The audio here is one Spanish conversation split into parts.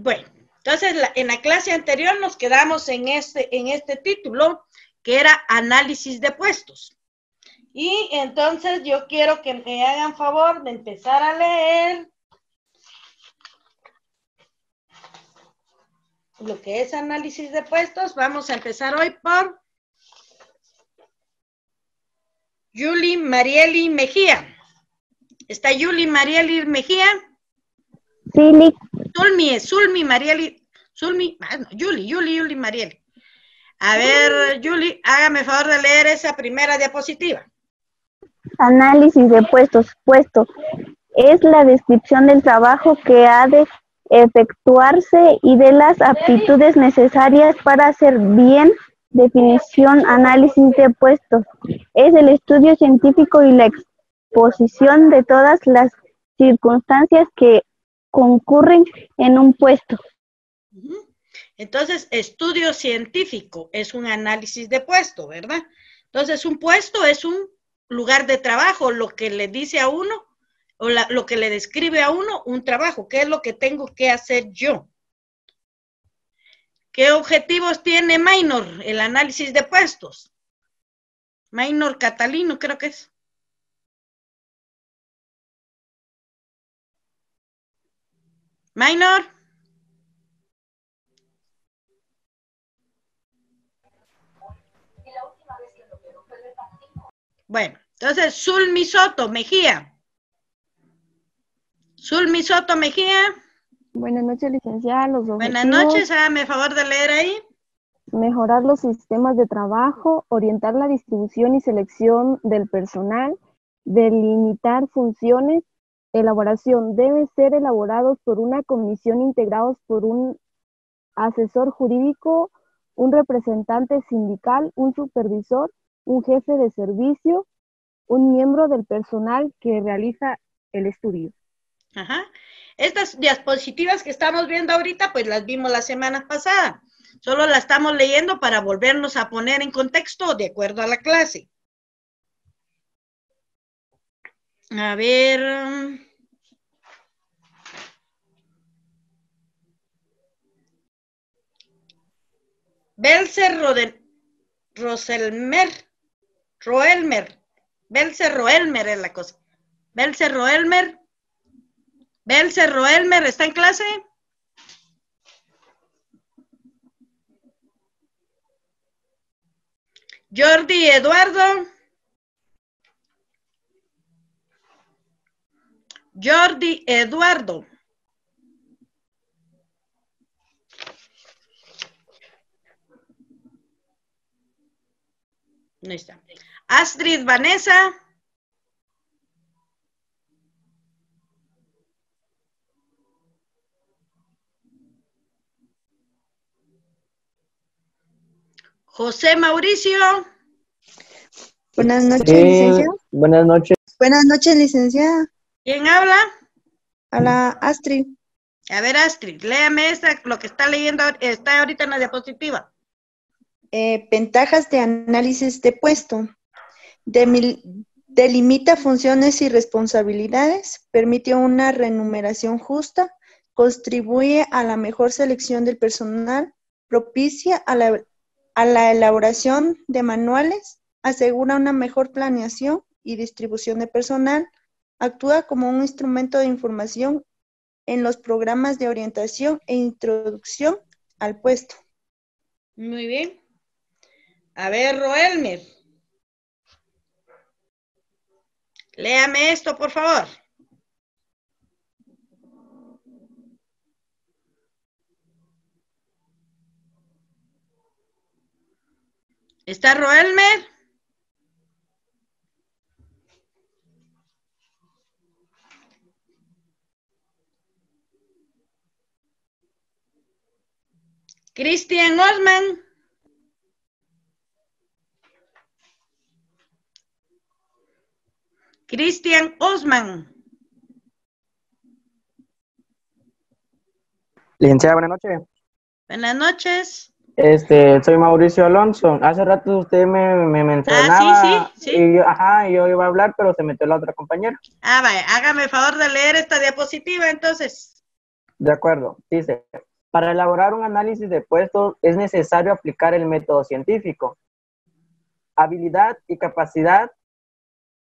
Bueno, entonces en la clase anterior nos quedamos en este, en este título que era análisis de puestos. Y entonces yo quiero que me hagan favor de empezar a leer lo que es análisis de puestos. Vamos a empezar hoy por Yuli Marieli Mejía. ¿Está Yuli Marieli Mejía? Sí. Zulmi, Zulmi Marieli, Zulmi, ah, no, Yuli, Marieli. A ver, Yuli, hágame favor de leer esa primera diapositiva. Análisis de puestos. Puesto es la descripción del trabajo que ha de efectuarse y de las aptitudes necesarias para hacer bien definición, análisis de puestos. Es el estudio científico y la exposición de todas las circunstancias que concurren en un puesto. Entonces, estudio científico es un análisis de puesto, ¿verdad? Entonces, un puesto es un lugar de trabajo, lo que le dice a uno o lo que le describe a uno un trabajo, qué es lo que tengo que hacer yo. ¿Qué objetivos tiene Minor, el análisis de puestos? Minor Catalino, creo que es. Minor. Bueno, entonces Zulmi Soto Mejía. Zulmi Soto Mejía. Buenas noches, licenciada. Los Buenas noches, hágame favor de leer ahí. Mejorar los sistemas de trabajo, orientar la distribución y selección del personal, delimitar funciones, elaboración. Deben ser elaborados por una comisión integrados por un asesor jurídico, un representante sindical, un supervisor un jefe de servicio, un miembro del personal que realiza el estudio. Ajá. Estas diapositivas que estamos viendo ahorita, pues las vimos la semana pasada. Solo las estamos leyendo para volvernos a poner en contexto de acuerdo a la clase. A ver. Belser Roselmer Roelmer. Belce Roelmer es la cosa. Belce Roelmer. Belce Roelmer, ¿está en clase? Jordi Eduardo. Jordi Eduardo. No está. Astrid Vanessa. José Mauricio. Buenas noches, licenciada. Buenas noches. Buenas noches, licenciada. ¿Quién habla? Hola, Astrid. A ver, Astrid, léame esta, lo que está leyendo, está ahorita en la diapositiva. Eh, ventajas de análisis de puesto. delimita funciones y responsabilidades, permite una remuneración justa, contribuye a la mejor selección del personal, propicia a la, a la elaboración de manuales, asegura una mejor planeación y distribución de personal, actúa como un instrumento de información en los programas de orientación e introducción al puesto. Muy bien. A ver, Roelmer. Léame esto, por favor. ¿Está Roelmer? Cristian Osman. Cristian Osman. Licenciada, buenas noches. Buenas noches. Este, soy Mauricio Alonso. Hace rato usted me, me mencionaba. Ah, sí, sí, sí. Y yo, ajá, yo iba a hablar, pero se metió la otra compañera. Ah, vaya, hágame el favor de leer esta diapositiva entonces. De acuerdo, dice. Para elaborar un análisis de puestos es necesario aplicar el método científico. Habilidad y capacidad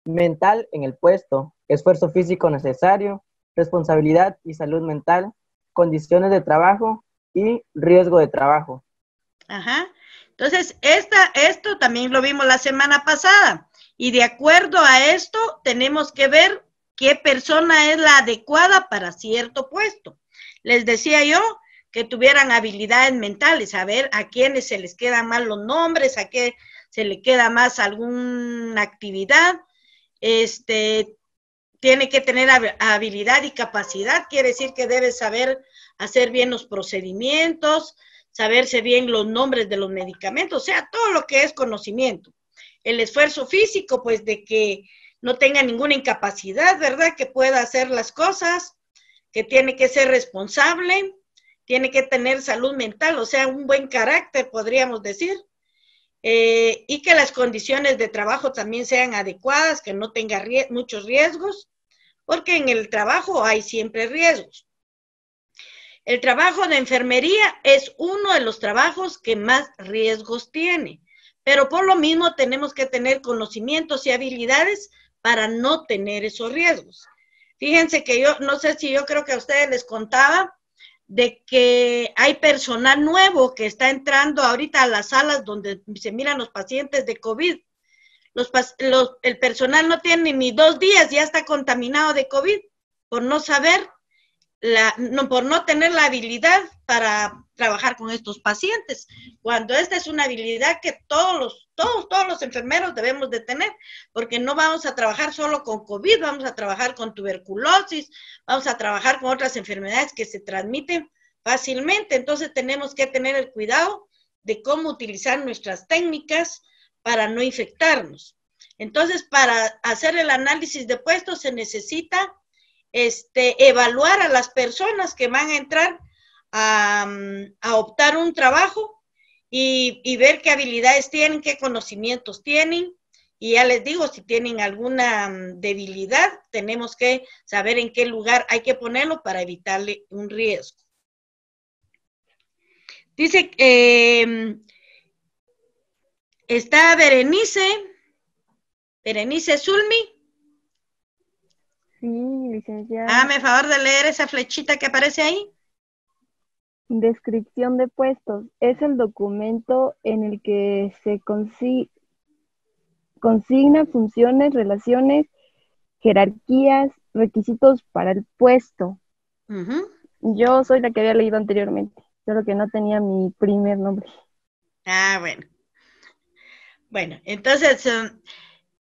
mental en el puesto, esfuerzo físico necesario, responsabilidad y salud mental, condiciones de trabajo y riesgo de trabajo. Ajá. Entonces, esta, esto también lo vimos la semana pasada. Y de acuerdo a esto, tenemos que ver qué persona es la adecuada para cierto puesto. Les decía yo que tuvieran habilidades mentales, a ver a quiénes se les quedan mal los nombres, a qué se le queda más alguna actividad. Este, tiene que tener habilidad y capacidad, quiere decir que debe saber hacer bien los procedimientos, saberse bien los nombres de los medicamentos, o sea, todo lo que es conocimiento. El esfuerzo físico, pues de que no tenga ninguna incapacidad, ¿verdad? Que pueda hacer las cosas, que tiene que ser responsable, tiene que tener salud mental, o sea, un buen carácter, podríamos decir. Eh, y que las condiciones de trabajo también sean adecuadas, que no tenga muchos riesgos, porque en el trabajo hay siempre riesgos. El trabajo de enfermería es uno de los trabajos que más riesgos tiene, pero por lo mismo tenemos que tener conocimientos y habilidades para no tener esos riesgos. Fíjense que yo, no sé si yo creo que a ustedes les contaba de que hay personal nuevo que está entrando ahorita a las salas donde se miran los pacientes de COVID. Los, el personal no tiene ni dos días, ya está contaminado de COVID por no saber, no, por no tener la habilidad para trabajar con estos pacientes, cuando esta es una habilidad que todos los, todos, todos los enfermeros debemos de tener, porque no vamos a trabajar solo con COVID, vamos a trabajar con tuberculosis, vamos a trabajar con otras enfermedades que se transmiten fácilmente, entonces tenemos que tener el cuidado de cómo utilizar nuestras técnicas para no infectarnos. Entonces, para hacer el análisis de puestos se necesita este, evaluar a las personas que van a entrar a, optar un trabajo y, ver qué habilidades tienen, qué conocimientos tienen. Y ya les digo, si tienen alguna mm, debilidad, tenemos que saber en qué lugar hay que ponerlo para evitarle un riesgo. Dice, eh, está Berenice, Berenice Zulmi. Sí, licenciada. Hazme favor de leer esa flechita que aparece ahí. Descripción de puestos. Es el documento en el que se consigna funciones, relaciones, jerarquías, requisitos para el puesto. Yo soy la que había leído anteriormente, solo que no tenía mi primer nombre. Ah, bueno. Bueno, entonces, um,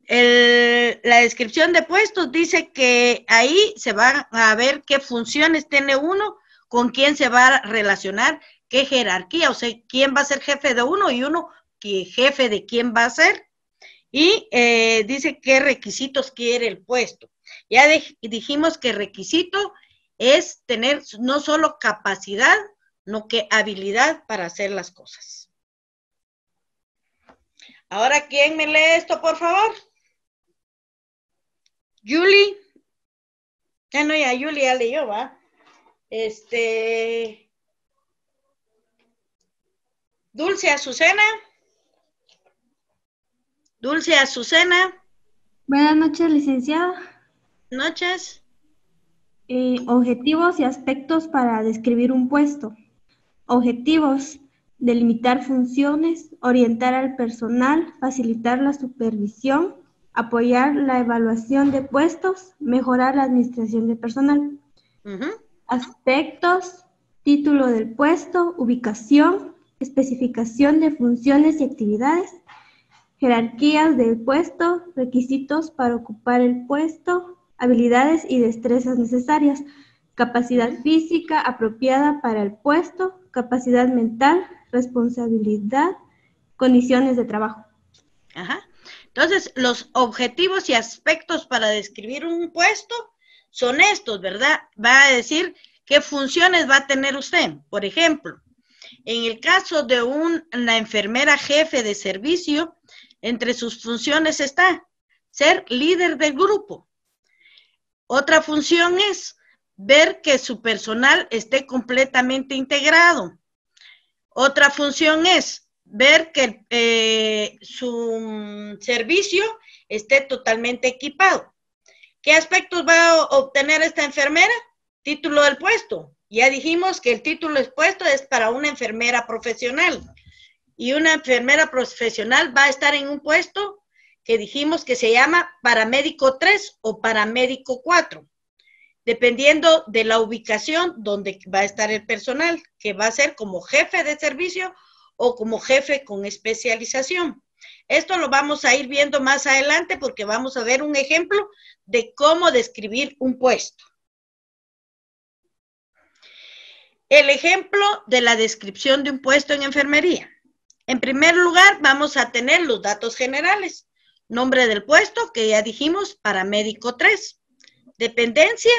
la descripción de puestos dice que ahí se va a ver qué funciones tiene uno con quién se va a relacionar, qué jerarquía, o sea, quién va a ser jefe de uno y uno qué jefe de quién va a ser. Y eh, dice qué requisitos quiere el puesto. Ya dijimos que requisito es tener no solo capacidad, no que habilidad para hacer las cosas. Ahora, ¿quién me lee esto, por favor? Julie. Ya no, ya Julie ya leyó, ¿va? Este. Dulce Azucena. Dulce Azucena. Buenas noches, licenciada. Noches. Eh, objetivos y aspectos para describir un puesto. Objetivos. Delimitar funciones, orientar al personal, facilitar la supervisión, apoyar la evaluación de puestos, mejorar la administración de personal aspectos, título del puesto, ubicación, especificación de funciones y actividades, jerarquías del puesto, requisitos para ocupar el puesto, habilidades y destrezas necesarias, capacidad física apropiada para el puesto, capacidad mental, responsabilidad, condiciones de trabajo. Ajá. Entonces, los objetivos y aspectos para describir un puesto son estos, ¿verdad? Va a decir qué funciones va a tener usted. Por ejemplo, en el caso de una enfermera jefe de servicio, entre sus funciones está ser líder del grupo. Otra función es ver que su personal esté completamente integrado. Otra función es ver que eh, su servicio esté totalmente equipado. ¿Qué aspectos va a obtener esta enfermera? Título del puesto. Ya dijimos que el título del puesto es para una enfermera profesional. Y una enfermera profesional va a estar en un puesto que dijimos que se llama paramédico 3 o paramédico 4, dependiendo de la ubicación donde va a estar el personal, que va a ser como jefe de servicio o como jefe con especialización. Esto lo vamos a ir viendo más adelante porque vamos a ver un ejemplo de cómo describir un puesto. El ejemplo de la descripción de un puesto en enfermería. En primer lugar, vamos a tener los datos generales. Nombre del puesto, que ya dijimos, paramédico 3. Dependencia,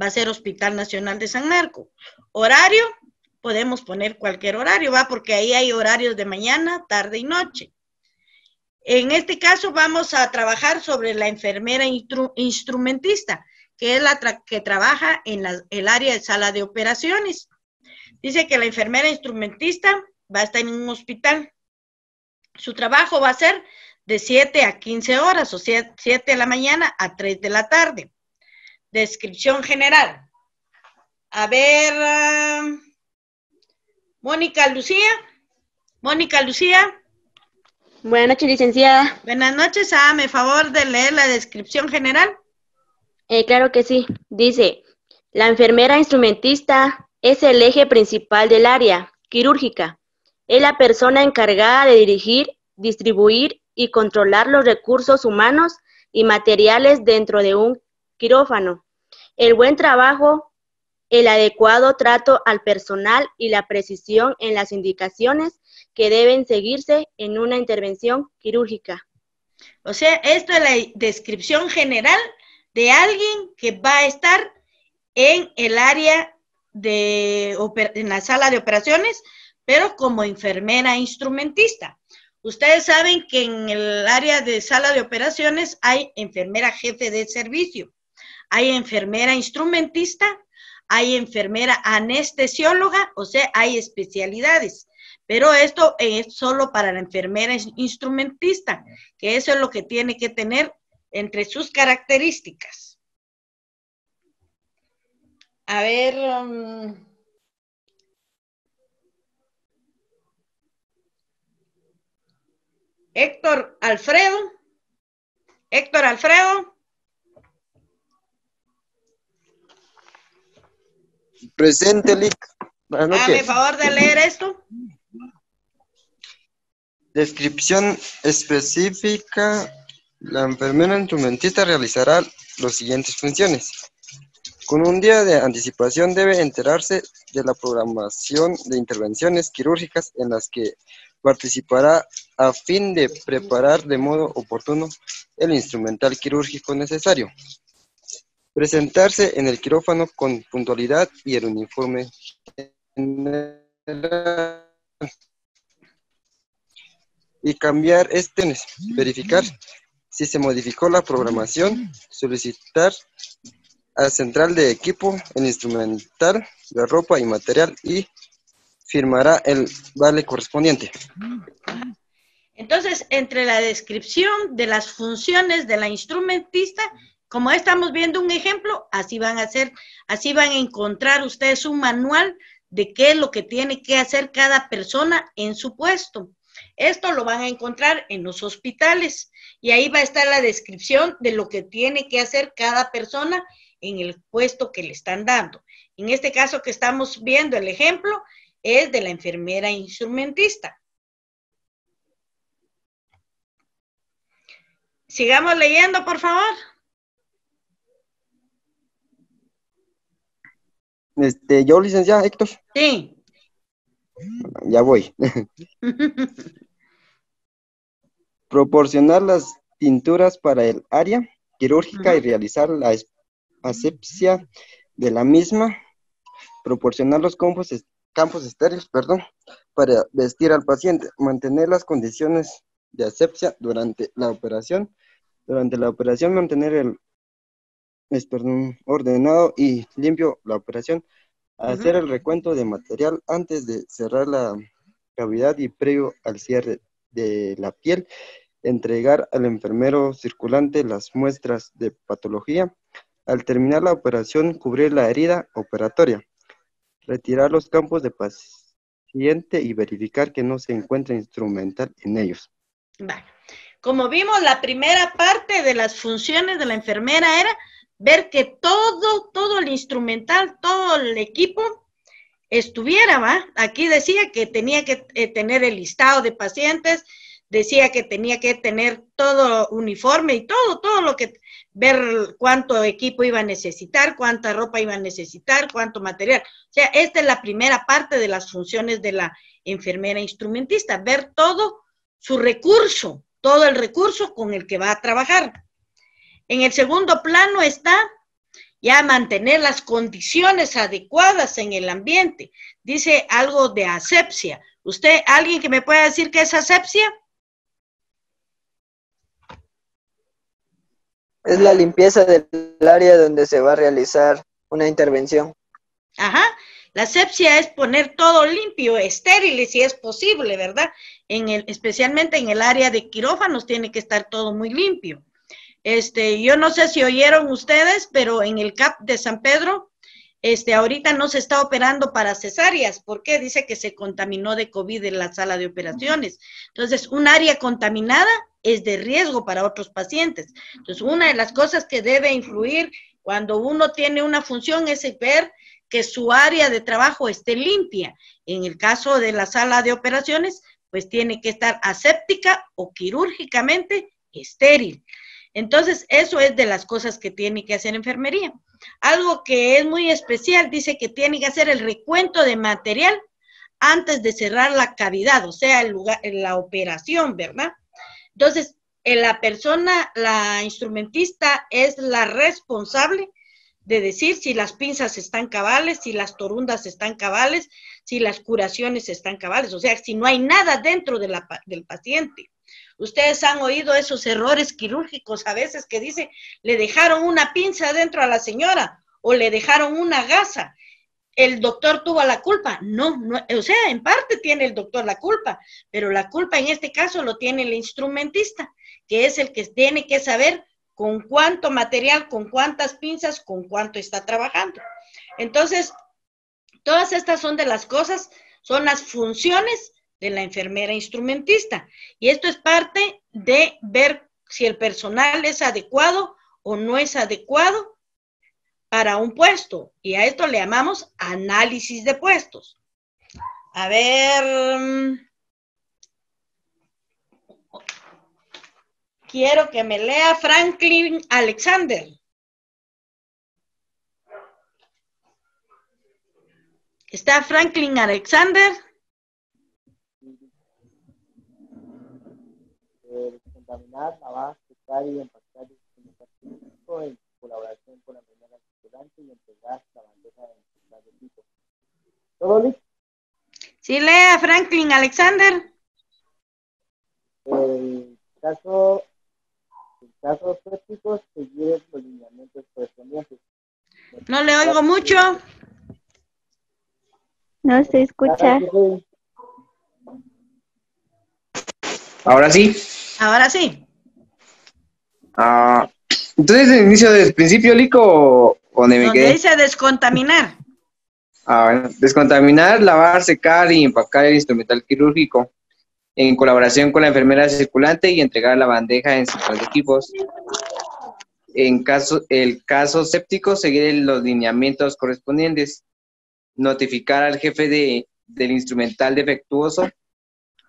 va a ser Hospital Nacional de San Marco. Horario, podemos poner cualquier horario, ¿va? Porque ahí hay horarios de mañana, tarde y noche. En este caso vamos a trabajar sobre la enfermera instrumentista, que es la que trabaja en el área de sala de operaciones. Dice que la enfermera instrumentista va a estar en un hospital. Su trabajo va a ser de 7 a 15 horas, o 7 de la mañana a 3 de la tarde. Descripción general. A ver, ah, Mónica Lucía. Mónica Lucía. Buenas noches, licenciada. Buenas noches, hágame favor de leer la descripción general. Eh, claro que sí. Dice, la enfermera instrumentista es el eje principal del área quirúrgica. Es la persona encargada de dirigir, distribuir y controlar los recursos humanos y materiales dentro de un quirófano. El buen trabajo, el adecuado trato al personal y la precisión en las indicaciones que deben seguirse en una intervención quirúrgica. O sea, esto es la descripción general de alguien que va a estar en el área de en la sala de operaciones, pero como enfermera instrumentista. Ustedes saben que en el área de sala de operaciones hay enfermera jefe de servicio, hay enfermera instrumentista, hay enfermera anestesióloga, o sea, hay especialidades. Pero esto es solo para la enfermera instrumentista, que eso es lo que tiene que tener entre sus características. A ver. Um, Héctor Alfredo. Héctor Alfredo. Presente, Lic. Dame favor de leer esto. Descripción específica. La enfermera instrumentista realizará las siguientes funciones. Con un día de anticipación debe enterarse de la programación de intervenciones quirúrgicas en las que participará a fin de preparar de modo oportuno el instrumental quirúrgico necesario. Presentarse en el quirófano con puntualidad y el uniforme y cambiar este, verificar si se modificó la programación, solicitar a central de equipo el instrumental, de ropa y material y firmará el vale correspondiente. Entonces, entre la descripción de las funciones de la instrumentista, como estamos viendo un ejemplo, así van a hacer, así van a encontrar ustedes un manual de qué es lo que tiene que hacer cada persona en su puesto. Esto lo van a encontrar en los hospitales y ahí va a estar la descripción de lo que tiene que hacer cada persona en el puesto que le están dando. En este caso que estamos viendo el ejemplo, es de la enfermera instrumentista. Sigamos leyendo, por favor. Este, yo, licenciada Héctor. Sí. Ya voy. Proporcionar las pinturas para el área quirúrgica y realizar la asepsia de la misma. Proporcionar los campos campos estériles, perdón, para vestir al paciente, mantener las condiciones de asepsia durante la operación, durante la operación mantener el es perdón, ordenado y limpio la operación, hacer el recuento de material antes de cerrar la cavidad y previo al cierre de la piel, entregar al enfermero circulante las muestras de patología, al terminar la operación cubrir la herida operatoria, retirar los campos de paciente y verificar que no se encuentra instrumental en ellos. Vale. Como vimos, la primera parte de las funciones de la enfermera era ver que todo, todo el instrumental, todo el equipo estuviera, ¿va? Aquí decía que tenía que eh, tener el listado de pacientes, decía que tenía que tener todo uniforme y todo, todo lo que, ver cuánto equipo iba a necesitar, cuánta ropa iba a necesitar, cuánto material. O sea, esta es la primera parte de las funciones de la enfermera instrumentista, ver todo su recurso, todo el recurso con el que va a trabajar. En el segundo plano está ya mantener las condiciones adecuadas en el ambiente. Dice algo de asepsia. ¿Usted, alguien que me pueda decir qué es asepsia? Es la limpieza del área donde se va a realizar una intervención. Ajá. La asepsia es poner todo limpio, estéril, si es posible, ¿verdad? En el, especialmente en el área de quirófanos tiene que estar todo muy limpio. Este, yo no sé si oyeron ustedes, pero en el CAP de San Pedro, este, ahorita no se está operando para cesáreas. ¿Por qué? Dice que se contaminó de COVID en la sala de operaciones. Entonces, un área contaminada es de riesgo para otros pacientes. Entonces, una de las cosas que debe influir cuando uno tiene una función es ver que su área de trabajo esté limpia. En el caso de la sala de operaciones, pues tiene que estar aséptica o quirúrgicamente estéril. Entonces, eso es de las cosas que tiene que hacer enfermería. Algo que es muy especial, dice que tiene que hacer el recuento de material antes de cerrar la cavidad, o sea, el lugar, la operación, ¿verdad? Entonces, eh, la persona, la instrumentista es la responsable de decir si las pinzas están cabales, si las torundas están cabales, si las curaciones están cabales, o sea, si no hay nada dentro del paciente. Ustedes han oído esos errores quirúrgicos a veces que dice, le dejaron una pinza dentro a la señora o le dejaron una gasa. El doctor tuvo la culpa. No, no, o sea, en parte tiene el doctor la culpa, pero la culpa en este caso lo tiene el instrumentista, que es el que tiene que saber con cuánto material, con cuántas pinzas, con cuánto está trabajando. Entonces, todas estas son de las cosas, son las funciones de la enfermera instrumentista. Y esto es parte de ver si el personal es adecuado o no es adecuado para un puesto. Y a esto le llamamos análisis de puestos. A ver. Mm, quiero que me lea Franklin Alexander. ¿Está Franklin Alexander? Contaminar, lavar, secar y empacar el en colaboración con la primera estudiante y entregar la bandeja de tipo. ¿Todo listo? Sí, lea Franklin Alexander. El caso, el caso séptico seguir los lineamientos correspondientes. No le oigo mucho. No se escucha. Ahora sí. Ahora sí. Ah, entonces, ¿el inicio del principio, Lico, o donde me quedé? dice descontaminar. Ah, descontaminar, lavar, secar y empacar el instrumental quirúrgico en colaboración con la enfermera circulante y entregar la bandeja en sus equipos. En caso, el caso séptico, seguir los lineamientos correspondientes. Notificar al jefe de, del instrumental defectuoso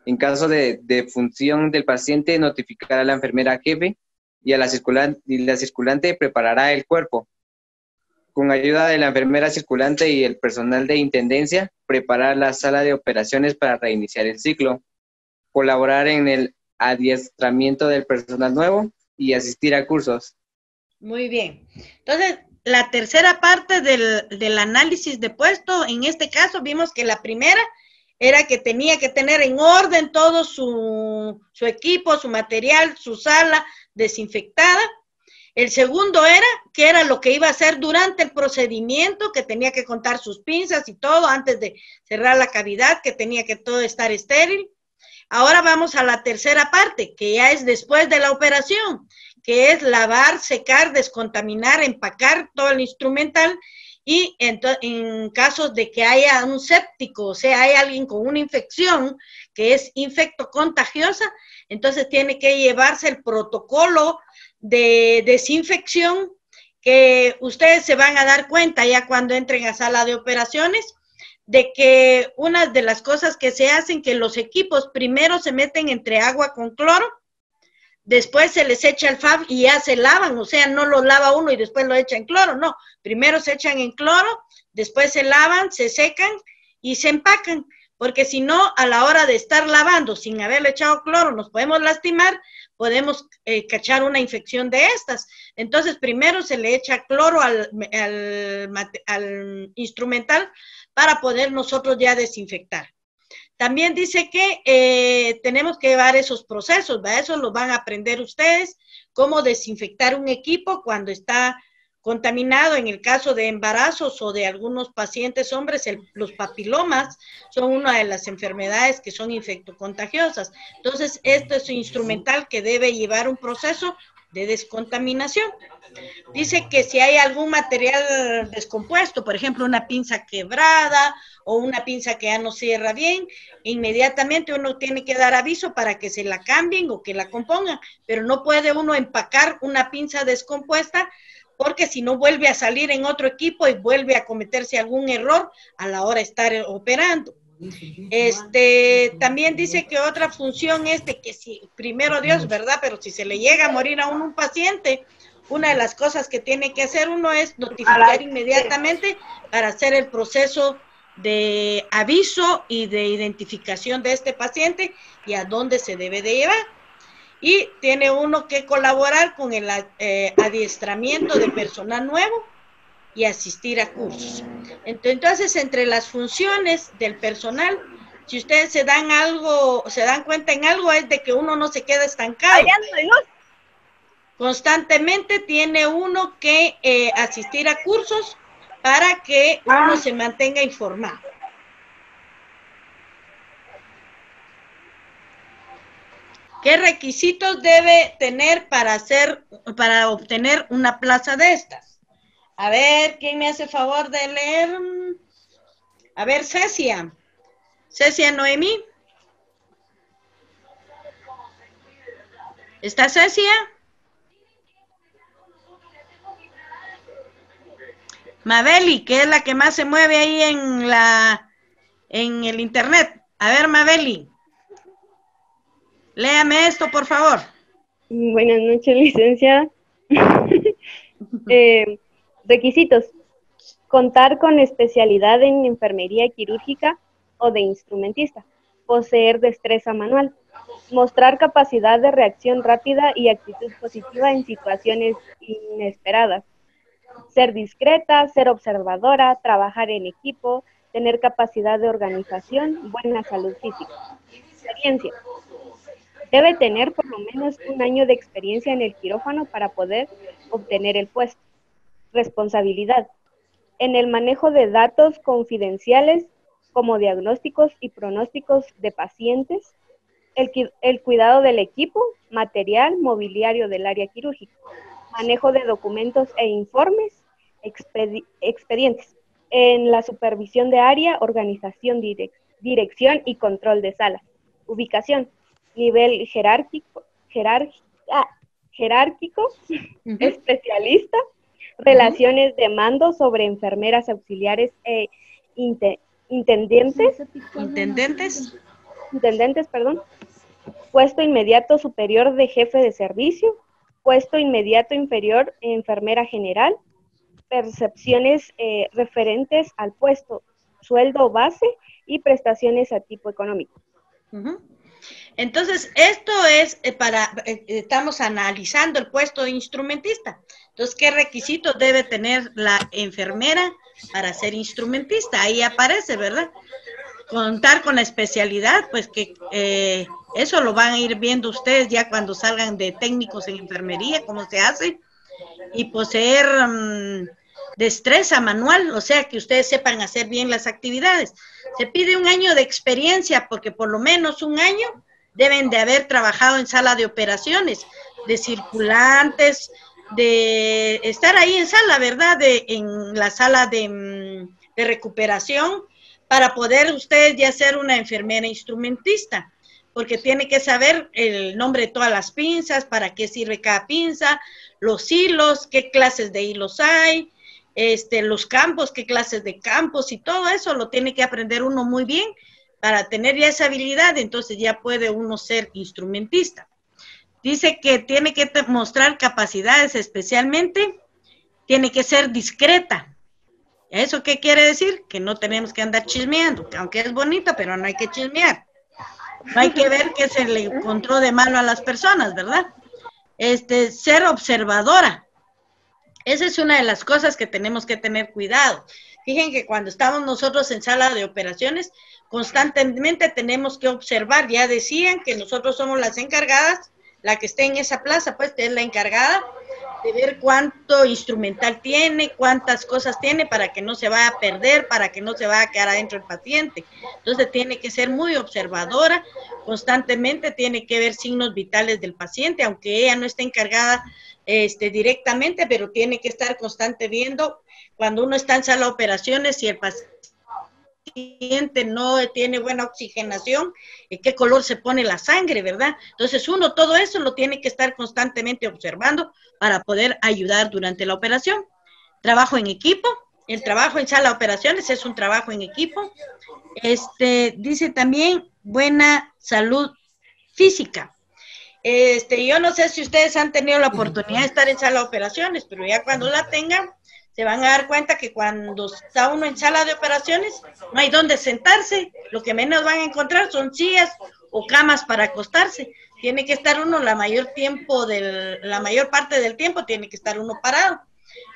en caso de, de función del paciente, notificar a la enfermera jefe y a la circulante, y la circulante preparará el cuerpo. Con ayuda de la enfermera circulante y el personal de intendencia, preparar la sala de operaciones para reiniciar el ciclo. Colaborar en el adiestramiento del personal nuevo y asistir a cursos. Muy bien. Entonces, la tercera parte del, del análisis de puesto, en este caso vimos que la primera era que tenía que tener en orden todo su, equipo, su material, su sala desinfectada. El segundo era que era lo que iba a hacer durante el procedimiento, que tenía que contar sus pinzas y todo antes de cerrar la cavidad, que tenía que todo estar estéril. Ahora vamos a la tercera parte, que ya es después de la operación, que es lavar, secar, descontaminar, empacar todo el instrumental y en, en, casos de que haya un séptico, o sea, hay alguien con una infección que es infecto contagiosa, entonces tiene que llevarse el protocolo de desinfección que ustedes se van a dar cuenta ya cuando entren a sala de operaciones de que una de las cosas que se hacen que los equipos primero se meten entre agua con cloro después se les echa el FAB y ya se lavan, o sea, no lo lava uno y después lo echa en cloro, no, primero se echan en cloro, después se lavan, se secan y se empacan, porque si no, a la hora de estar lavando sin haberle echado cloro, nos podemos lastimar, podemos eh, cachar una infección de estas. Entonces, primero se le echa cloro al, al instrumental para poder nosotros ya desinfectar. También dice que eh, tenemos que llevar esos procesos, eso lo van a aprender ustedes, cómo desinfectar un equipo cuando está contaminado. En el caso de embarazos o de algunos pacientes hombres, los papilomas son una de las enfermedades que son infectocontagiosas. Entonces, esto es instrumental que debe llevar un proceso de descontaminación. Dice que si hay algún material descompuesto, por ejemplo, una pinza quebrada o una pinza que ya no cierra bien, inmediatamente uno tiene que dar aviso para que se la cambien o que la compongan, pero no puede uno empacar una pinza descompuesta porque si no vuelve a salir en otro equipo y vuelve a cometerse algún error a la hora de estar operando. Este, también dice que otra función es de que si, primero Dios, ¿verdad? Pero si se le llega a morir a un paciente, una de las cosas que tiene que hacer uno es notificar inmediatamente para hacer el proceso de aviso y de identificación de este paciente y a dónde se debe de llevar. Y tiene uno que colaborar con el eh, adiestramiento de personal nuevo y asistir a cursos. Entonces, entre las funciones del personal, si ustedes se dan algo, se dan cuenta en algo, es de que uno no se queda estancado. Constantemente tiene uno que eh, asistir a cursos para que uno ah. se mantenga informado. ¿Qué requisitos debe tener para hacer, para obtener una plaza de estas? A ver, ¿quién me hace favor de leer? A ver, Cecia. Cecia Noemí. ¿Está Cecia? Mabeli, que es la que más se mueve ahí en la en el internet. A ver, Mabeli. Léame esto, por favor. Buenas noches, licenciada. eh, Requisitos. Contar con especialidad en enfermería quirúrgica o de instrumentista. Poseer destreza manual. Mostrar capacidad de reacción rápida y actitud positiva en situaciones inesperadas. Ser discreta, ser observadora, trabajar en equipo, tener capacidad de organización, buena salud física. Experiencia. Debe tener por lo menos un año de experiencia en el quirófano para poder obtener el puesto responsabilidad en el manejo de datos confidenciales como diagnósticos y pronósticos de pacientes, el, cuidado del equipo, material, mobiliario del área quirúrgica, manejo de documentos e informes, expedientes, en la supervisión de área, organización, dirección y control de salas, ubicación, nivel jerárquico, ah, jerárquico, especialista, relaciones de mando sobre enfermeras auxiliares e intendentes. Intendentes. Intendentes, perdón. Puesto inmediato superior de jefe de servicio. Puesto inmediato inferior enfermera general. Percepciones eh, referentes al puesto, sueldo base y prestaciones a tipo económico. Entonces, esto es eh, para, eh, estamos analizando el puesto de instrumentista. Entonces, ¿qué requisitos debe tener la enfermera para ser instrumentista? Ahí aparece, ¿verdad? Contar con la especialidad, pues que eh, eso lo van a ir viendo ustedes ya cuando salgan de técnicos en enfermería, cómo se hace. y poseer mm, destreza manual, o sea, que ustedes sepan hacer bien las actividades. Se pide un año de experiencia porque por lo menos un año deben de haber trabajado en sala de operaciones, de circulantes, de estar ahí en sala, ¿verdad? De, en la sala de, mm, de recuperación para poder ustedes ya ser una enfermera instrumentista, porque tiene que saber el nombre de todas las pinzas, para qué sirve cada pinza, los hilos, qué clases de hilos hay, este, los campos, qué clases de campos y todo eso lo tiene que aprender uno muy bien para tener ya esa habilidad, entonces ya puede uno ser instrumentista. Dice que tiene que mostrar capacidades especialmente, tiene que ser discreta. ¿Eso qué quiere decir? Que no tenemos que andar chismeando, aunque es bonito, pero no hay que chismear. No hay que ver qué se le encontró de malo a las personas, ¿verdad? Este, ser observadora. Esa es una de las cosas que tenemos que tener cuidado. Fíjense que cuando estamos nosotros en sala de operaciones, constantemente tenemos que observar. Ya decían que nosotros somos las encargadas la que esté en esa plaza, pues es la encargada de ver cuánto instrumental tiene, cuántas cosas tiene para que no se vaya a perder, para que no se vaya a quedar adentro el paciente. Entonces tiene que ser muy observadora, constantemente tiene que ver signos vitales del paciente, aunque ella no esté encargada este, directamente, pero tiene que estar constante viendo cuando uno está en sala de operaciones y el paciente no tiene buena oxigenación, qué color se pone la sangre, ¿verdad? Entonces uno todo eso lo tiene que estar constantemente observando para poder ayudar durante la operación. Trabajo en equipo, el trabajo en sala de operaciones es un trabajo en equipo. Este dice también buena salud física. Este, yo no sé si ustedes han tenido la oportunidad de estar en sala de operaciones, pero ya cuando la tengan, se van a dar cuenta que cuando está uno en sala de operaciones, no hay dónde sentarse, lo que menos van a encontrar son sillas o camas para acostarse. Tiene que estar uno la mayor tiempo del, la mayor parte del tiempo tiene que estar uno parado.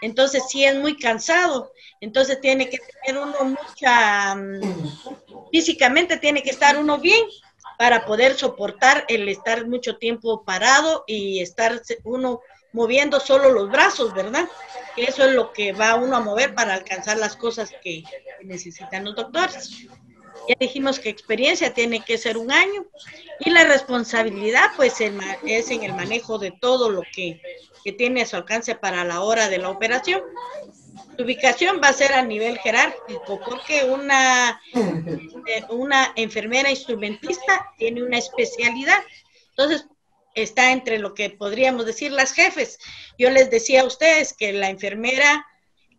Entonces sí es muy cansado. Entonces tiene que tener uno mucha mm, físicamente tiene que estar uno bien para poder soportar el estar mucho tiempo parado y estar uno moviendo solo los brazos, ¿verdad? Que eso es lo que va uno a mover para alcanzar las cosas que necesitan los doctores. Ya dijimos que experiencia tiene que ser un año y la responsabilidad pues es en el manejo de todo lo que, que tiene a su alcance para la hora de la operación. Su ubicación va a ser a nivel jerárquico porque una, una enfermera instrumentista tiene una especialidad. Entonces, está entre lo que podríamos decir las jefes. Yo les decía a ustedes que la enfermera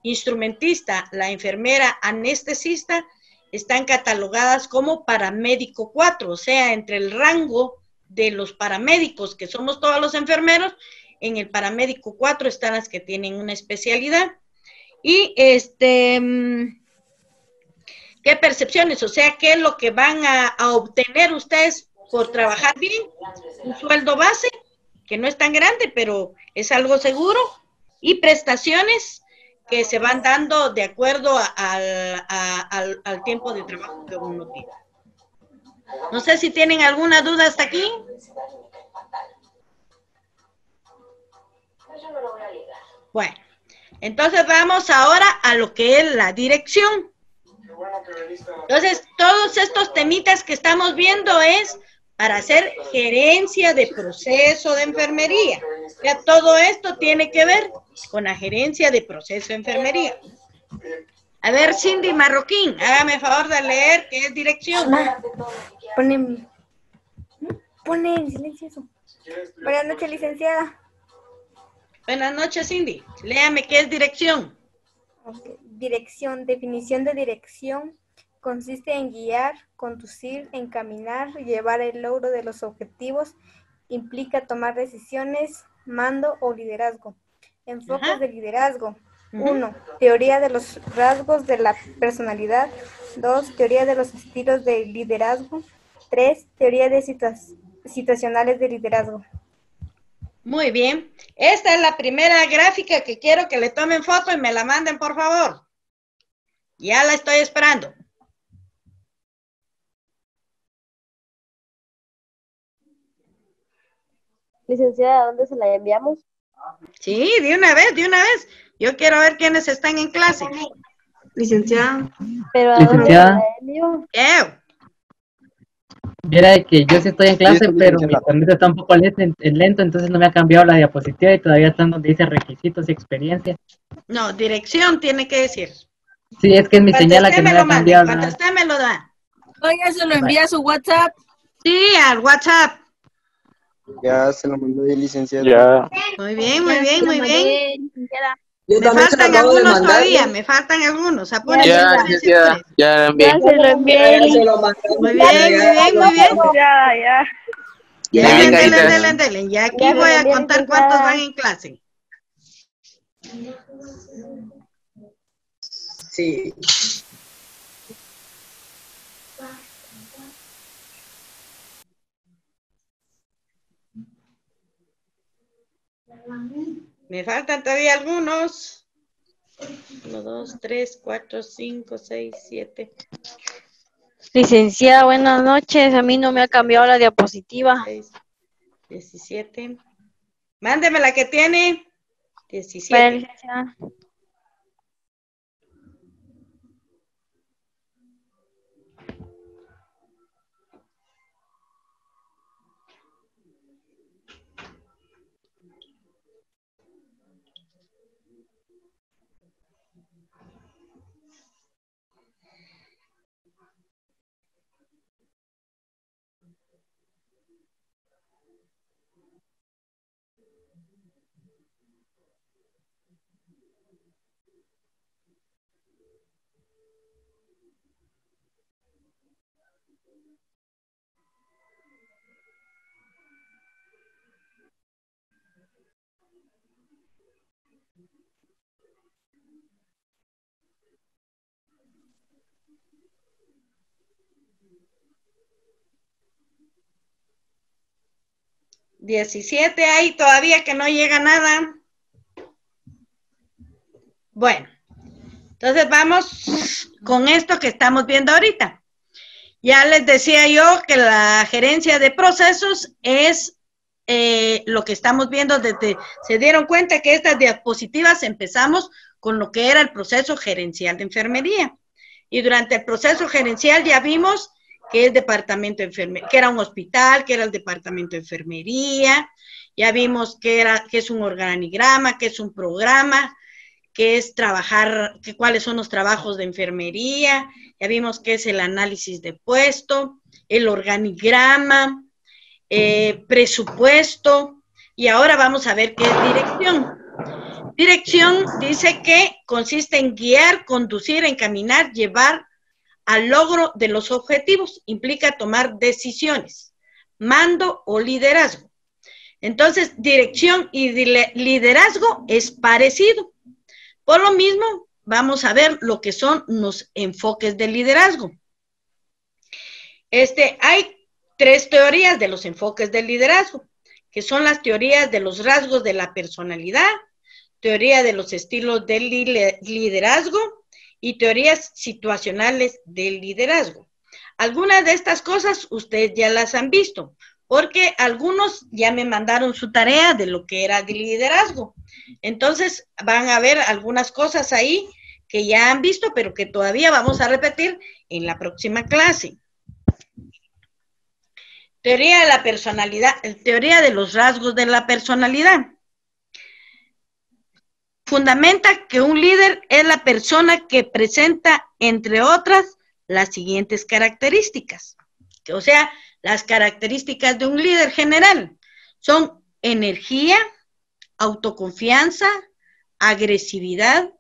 instrumentista, la enfermera anestesista, están catalogadas como paramédico 4, o sea, entre el rango de los paramédicos, que somos todos los enfermeros, en el paramédico 4 están las que tienen una especialidad. Y este, mm, ¿qué percepciones? O sea, ¿qué es lo que van a, a obtener ustedes por trabajar bien, un sueldo base, que no es tan grande, pero es algo seguro, y prestaciones que se van dando de acuerdo al, al tiempo de trabajo que uno tiene. No sé si tienen alguna duda hasta aquí. Bueno, entonces vamos ahora a lo que es la dirección. Entonces, todos estos temitas que estamos viendo es para hacer gerencia de proceso de enfermería. Ya todo esto tiene que ver con la gerencia de proceso de enfermería. A ver, Cindy Marroquín, hágame favor de leer qué es dirección. Pone, pone en silencio eso. Buenas noches, licenciada. Buenas noches, Cindy. Léame qué es dirección. Dirección, definición de dirección Consiste en guiar, conducir, encaminar, llevar el logro de los objetivos, implica tomar decisiones, mando o liderazgo. Enfoques de liderazgo. 1. Teoría de los rasgos de la personalidad. 2. Teoría de los estilos de liderazgo. 3. Teoría de situacionales de liderazgo. Muy bien. Esta es la primera gráfica que quiero que le tomen foto y me la manden, por favor. Ya la estoy esperando. Licenciada, ¿a dónde se la enviamos? Sí, de una vez, de una vez. Yo quiero ver quiénes están en clase. Licenciada. Pero ¿a Licenciada. dónde. Viera que yo sí estoy en clase, pero mi internet está un poco lento, lento, entonces no me ha cambiado la diapositiva y todavía están donde dice requisitos y experiencia. No, dirección tiene que decir. Sí, es que es mi Cuando señal la que no me ha cambiado cuando nada. usted me lo da. Oiga, se lo envía a su WhatsApp. Sí, al WhatsApp. Ya se lo mandó el licenciado. Ya. Muy bien, muy bien, muy bien. Yo Me faltan de algunos todavía, me faltan algunos. Apúrense, Ya, ya, ya. Ya se lo envié. Ya se lo mandé. Muy bien, muy bien, muy bien. Ya, ya. Ya, Delen, ya, delen, ya. delen, delen. Y aquí Ya, voy a bien, contar bien, cuántos van en clase. Sí. Me faltan todavía algunos. Uno, dos, tres, cuatro, cinco, seis, siete, Licenciada, buenas noches. A mí no me ha cambiado la diapositiva. seis, diecisiete. Mándeme la que tiene. Diecisiete. Diecisiete hay todavía que no llega nada. Bueno, entonces vamos con esto que estamos viendo ahorita. Ya les decía yo que la gerencia de procesos es eh, lo que estamos viendo desde, se dieron cuenta que estas diapositivas empezamos con lo que era el proceso gerencial de enfermería. Y durante el proceso gerencial ya vimos que es departamento de enfermería, que era un hospital, que era el departamento de enfermería, ya vimos que era, que es un organigrama, que es un programa, que es trabajar, que cuáles son los trabajos de enfermería, ya vimos que es el análisis de puesto, el organigrama, eh, presupuesto, y ahora vamos a ver qué es dirección. Dirección dice que consiste en guiar, conducir, encaminar, llevar al logro de los objetivos, implica tomar decisiones, mando o liderazgo. Entonces, dirección y liderazgo es parecido. Por lo mismo, vamos a ver lo que son los enfoques del liderazgo. Este, hay tres teorías de los enfoques del liderazgo, que son las teorías de los rasgos de la personalidad, teoría de los estilos del liderazgo y teorías situacionales del liderazgo. Algunas de estas cosas ustedes ya las han visto, porque algunos ya me mandaron su tarea de lo que era de liderazgo. Entonces van a ver algunas cosas ahí que ya han visto, pero que todavía vamos a repetir en la próxima clase. Teoría de la personalidad, teoría de los rasgos de la personalidad. Fundamenta que un líder es la persona que presenta, entre otras, las siguientes características. O sea, las características de un líder general son energía, autoconfianza, agresividad,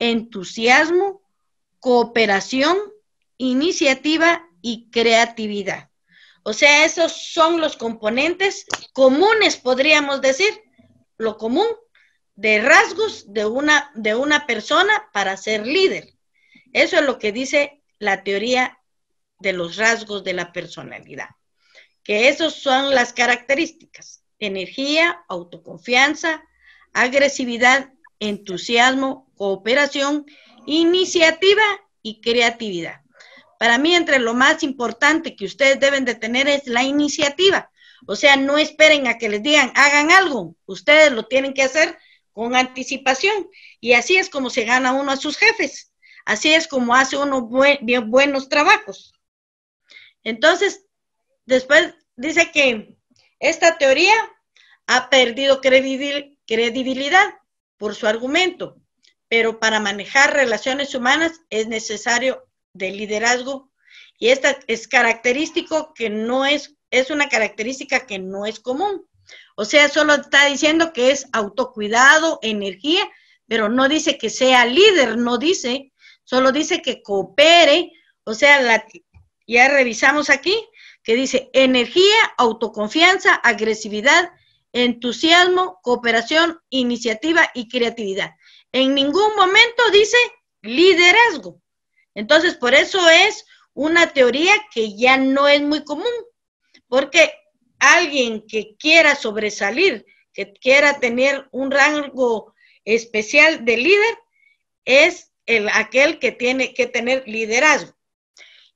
entusiasmo, cooperación, iniciativa y creatividad. O sea, esos son los componentes comunes, podríamos decir, lo común de rasgos de una, de una persona para ser líder. Eso es lo que dice la teoría de los rasgos de la personalidad. Que esos son las características. Energía, autoconfianza, agresividad, entusiasmo, cooperación, iniciativa y creatividad. Para mí, entre lo más importante que ustedes deben de tener es la iniciativa, O sea, no esperen a que les digan, hagan algo, ustedes lo tienen que hacer con anticipación. Y así es como se gana uno a sus jefes. Así es como hace uno bien buenos trabajos. Entonces, después dice que esta teoría ha perdido credibilidad por su argumento, pero para manejar relaciones humanas es necesario de liderazgo y esta es característico que no es, es una característica que no es común. O sea, solo está diciendo que es autocuidado, energía, pero no dice que sea líder, no dice, solo dice que coopere, o sea, ya revisamos aquí, que dice energía, autoconfianza, agresividad, entusiasmo, cooperación, iniciativa y creatividad. En ningún momento dice liderazgo. Entonces, por eso es una teoría que ya no es muy común, porque alguien que quiera sobresalir, que quiera tener un rango especial de líder, es el, aquel que tiene que tener liderazgo.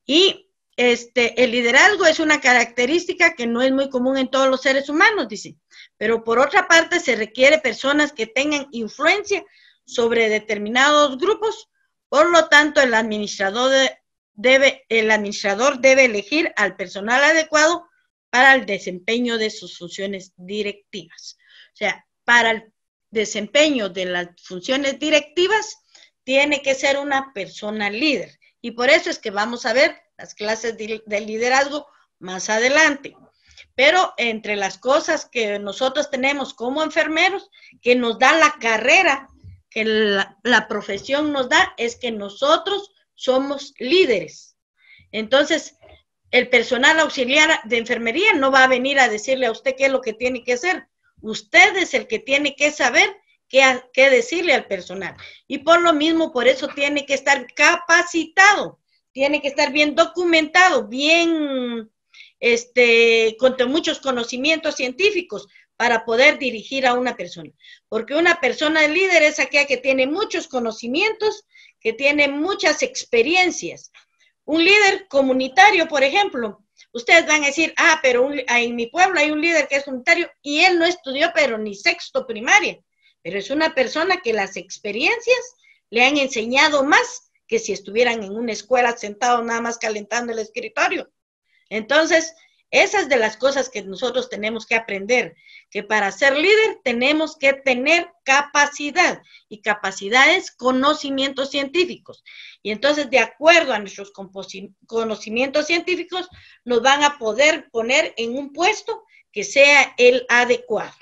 Y este, el liderazgo es una característica que no es muy común en todos los seres humanos, dice. Pero por otra parte, se requiere personas que tengan influencia sobre determinados grupos. Por lo tanto, el administrador debe, el administrador debe elegir al personal adecuado para el desempeño de sus funciones directivas. O sea, para el desempeño de las funciones directivas, tiene que ser una persona líder. Y por eso es que vamos a ver las clases de, liderazgo más adelante. Pero entre las cosas que nosotros tenemos como enfermeros, que nos da la carrera, que la, la profesión nos da, es que nosotros somos líderes. Entonces, el personal auxiliar de enfermería no va a venir a decirle a usted qué es lo que tiene que hacer. Usted es el que tiene que saber qué, decirle al personal. Y por lo mismo, por eso tiene que estar capacitado tiene que estar bien documentado, bien, este, con muchos conocimientos científicos para poder dirigir a una persona. Porque una persona líder es aquella que tiene muchos conocimientos, que tiene muchas experiencias. Un líder comunitario, por ejemplo, ustedes van a decir, ah, pero en mi pueblo hay un líder que es comunitario y él no estudió, pero ni sexto primaria, pero es una persona que las experiencias le han enseñado más que si estuvieran en una escuela sentados nada más calentando el escritorio. Entonces, esas de las cosas que nosotros tenemos que aprender, que para ser líder tenemos que tener capacidad y capacidades, conocimientos científicos. Y entonces, de acuerdo a nuestros conocimientos científicos, nos van a poder poner en un puesto que sea el adecuado.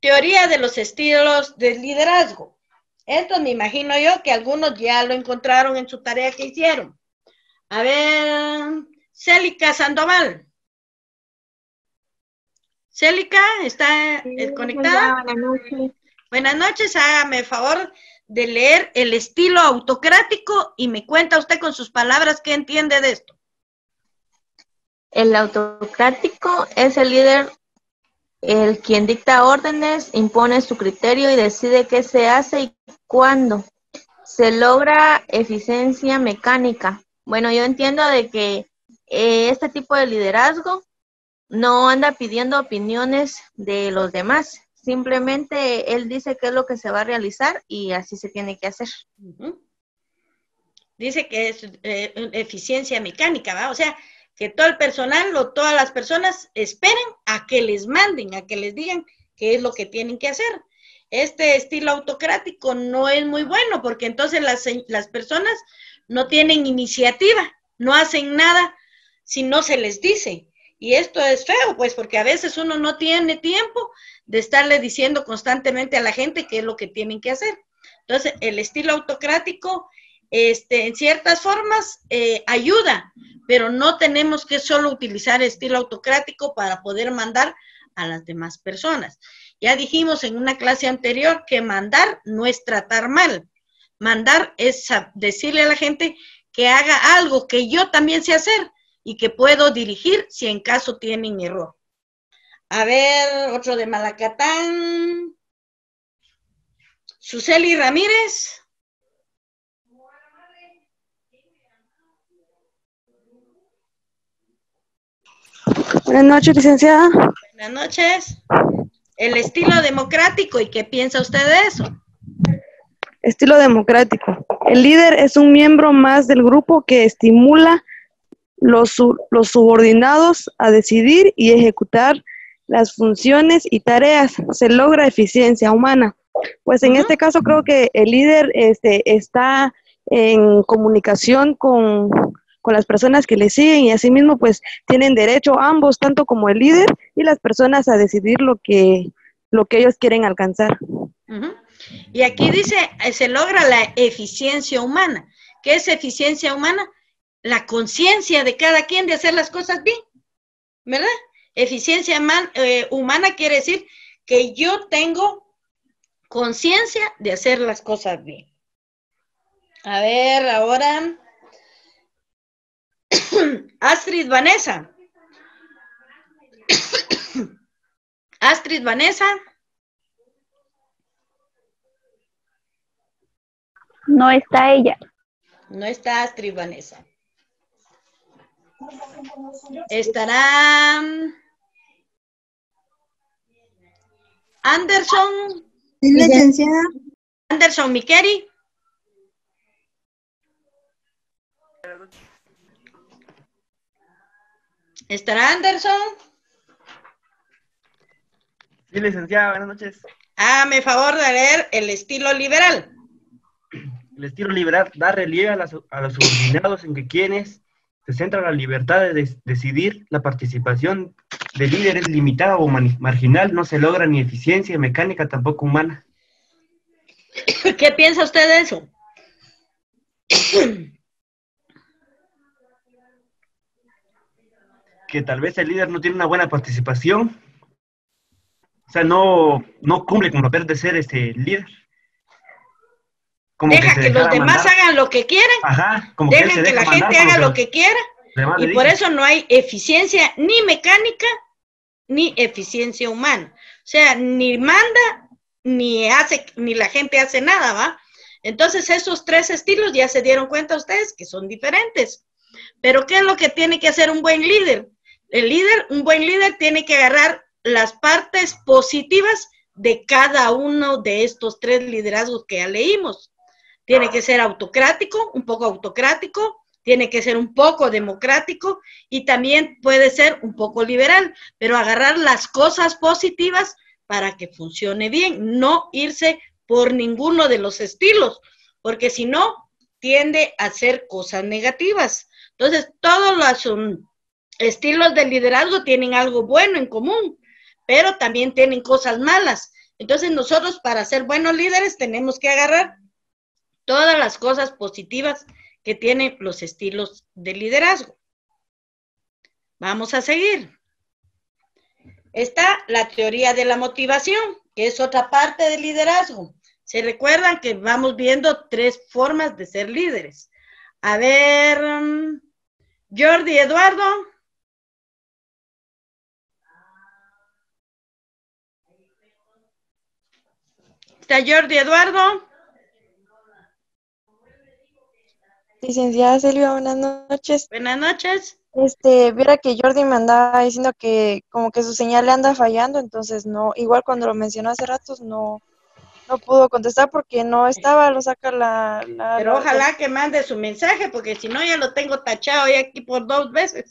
Teoría de los estilos de liderazgo. Esto me imagino yo que algunos ya lo encontraron en su tarea que hicieron. A ver, Célica Sandoval. Célica, ¿está eh, conectada? buenas noches. Buenas noches, hágame el favor de leer el estilo autocrático y me cuenta usted con sus palabras qué entiende de esto. El autocrático es el líder el quien dicta órdenes, impone su criterio y decide qué se hace y cuándo. Se logra eficiencia mecánica. Bueno, yo entiendo de que eh, este tipo de liderazgo no anda pidiendo opiniones de los demás. Simplemente él dice qué es lo que se va a realizar y así se tiene que hacer. Dice que es eh, eficiencia mecánica, ¿va? O sea, que todo el personal o todas las personas esperen a que les manden, a que les digan qué es lo que tienen que hacer. Este estilo autocrático no es muy bueno porque entonces las, las personas no tienen iniciativa, no hacen nada si no se les dice. Y esto es feo, pues, porque a veces uno no tiene tiempo de estarle diciendo constantemente a la gente qué es lo que tienen que hacer. Entonces, el estilo autocrático, este, en ciertas formas, eh, ayuda, pero no tenemos que solo utilizar estilo autocrático para poder mandar a las demás personas. Ya dijimos en una clase anterior que mandar no es tratar mal. Mandar es decirle a la gente que haga algo que yo también sé hacer y que puedo dirigir si en caso tienen error. A ver, otro de Malacatán. Suseli Ramírez. Buenas noches, licenciada. Buenas noches. El estilo democrático, ¿y qué piensa usted de eso? Estilo democrático. El líder es un miembro más del grupo que estimula los, los subordinados a decidir y ejecutar las funciones y tareas. Se logra eficiencia humana. Pues en este caso creo que el líder este, está en comunicación con, con las personas que le siguen y asimismo pues tienen derecho ambos, tanto como el líder y las personas a decidir lo que, lo que ellos quieren alcanzar. Y aquí dice, eh, se logra la eficiencia humana. ¿Qué es eficiencia humana? La conciencia de cada quien de hacer las cosas bien, ¿verdad? Eficiencia eh, humana quiere decir que yo tengo conciencia de hacer las cosas bien. A ver, ahora. Astrid Vanessa. Astrid Vanessa. No está ella. No está Astrid Vanessa. Estará Anderson. Sí, licenciada. Anderson Mikeri. ¿Estará Anderson? Sí, licenciada, buenas noches. Hágame favor de leer el estilo liberal. El estilo liberal da relieve a, las- a los subordinados en que quienes se centra la libertad de des- decidir, la participación de líderes limitada o marginal, no se logra ni eficiencia mecánica, tampoco humana. ¿Qué piensa usted de eso? Que tal vez el líder no tiene una buena participación, o sea, no, no cumple con el papel de ser este líder. Como Deja que los demás mandar. hagan lo que quieran. Ajá, como que Dejan la mandar gente haga lo que quiera. Y por eso no hay eficiencia ni mecánica ni eficiencia humana. O sea, ni manda ni hace ni la gente hace nada, ¿va? Entonces esos tres estilos ya se dieron cuenta ustedes que son diferentes. Pero ¿qué es lo que tiene que hacer un buen líder? El líder, un buen líder tiene que agarrar las partes positivas de cada uno de estos tres liderazgos que ya leímos. Tiene que ser autocrático, un poco autocrático, tiene que ser un poco democrático y también puede ser un poco liberal, pero agarrar las cosas positivas para que funcione bien, no irse por ninguno de los estilos, porque si no, tiende a hacer cosas negativas. Entonces, todos los um, estilos de liderazgo tienen algo bueno en común, pero también tienen cosas malas. Entonces, nosotros para ser buenos líderes tenemos que agarrar todas las cosas positivas que tienen los estilos de liderazgo. Vamos a seguir. Está la teoría de la motivación, que es otra parte del liderazgo. Se recuerdan que vamos viendo tres formas de ser líderes. A ver, mm, Jordi Eduardo. Está Jordi Eduardo. Licenciada Silvia, buenas noches. Buenas noches. Este, viera que Jordi me andaba diciendo que como que su señal le anda fallando, entonces no, igual cuando lo mencionó hace ratos no, no pudo contestar porque no estaba, lo saca la, la- Pero la- ojalá que mande su mensaje, porque si no ya lo tengo tachado ya aquí por dos veces.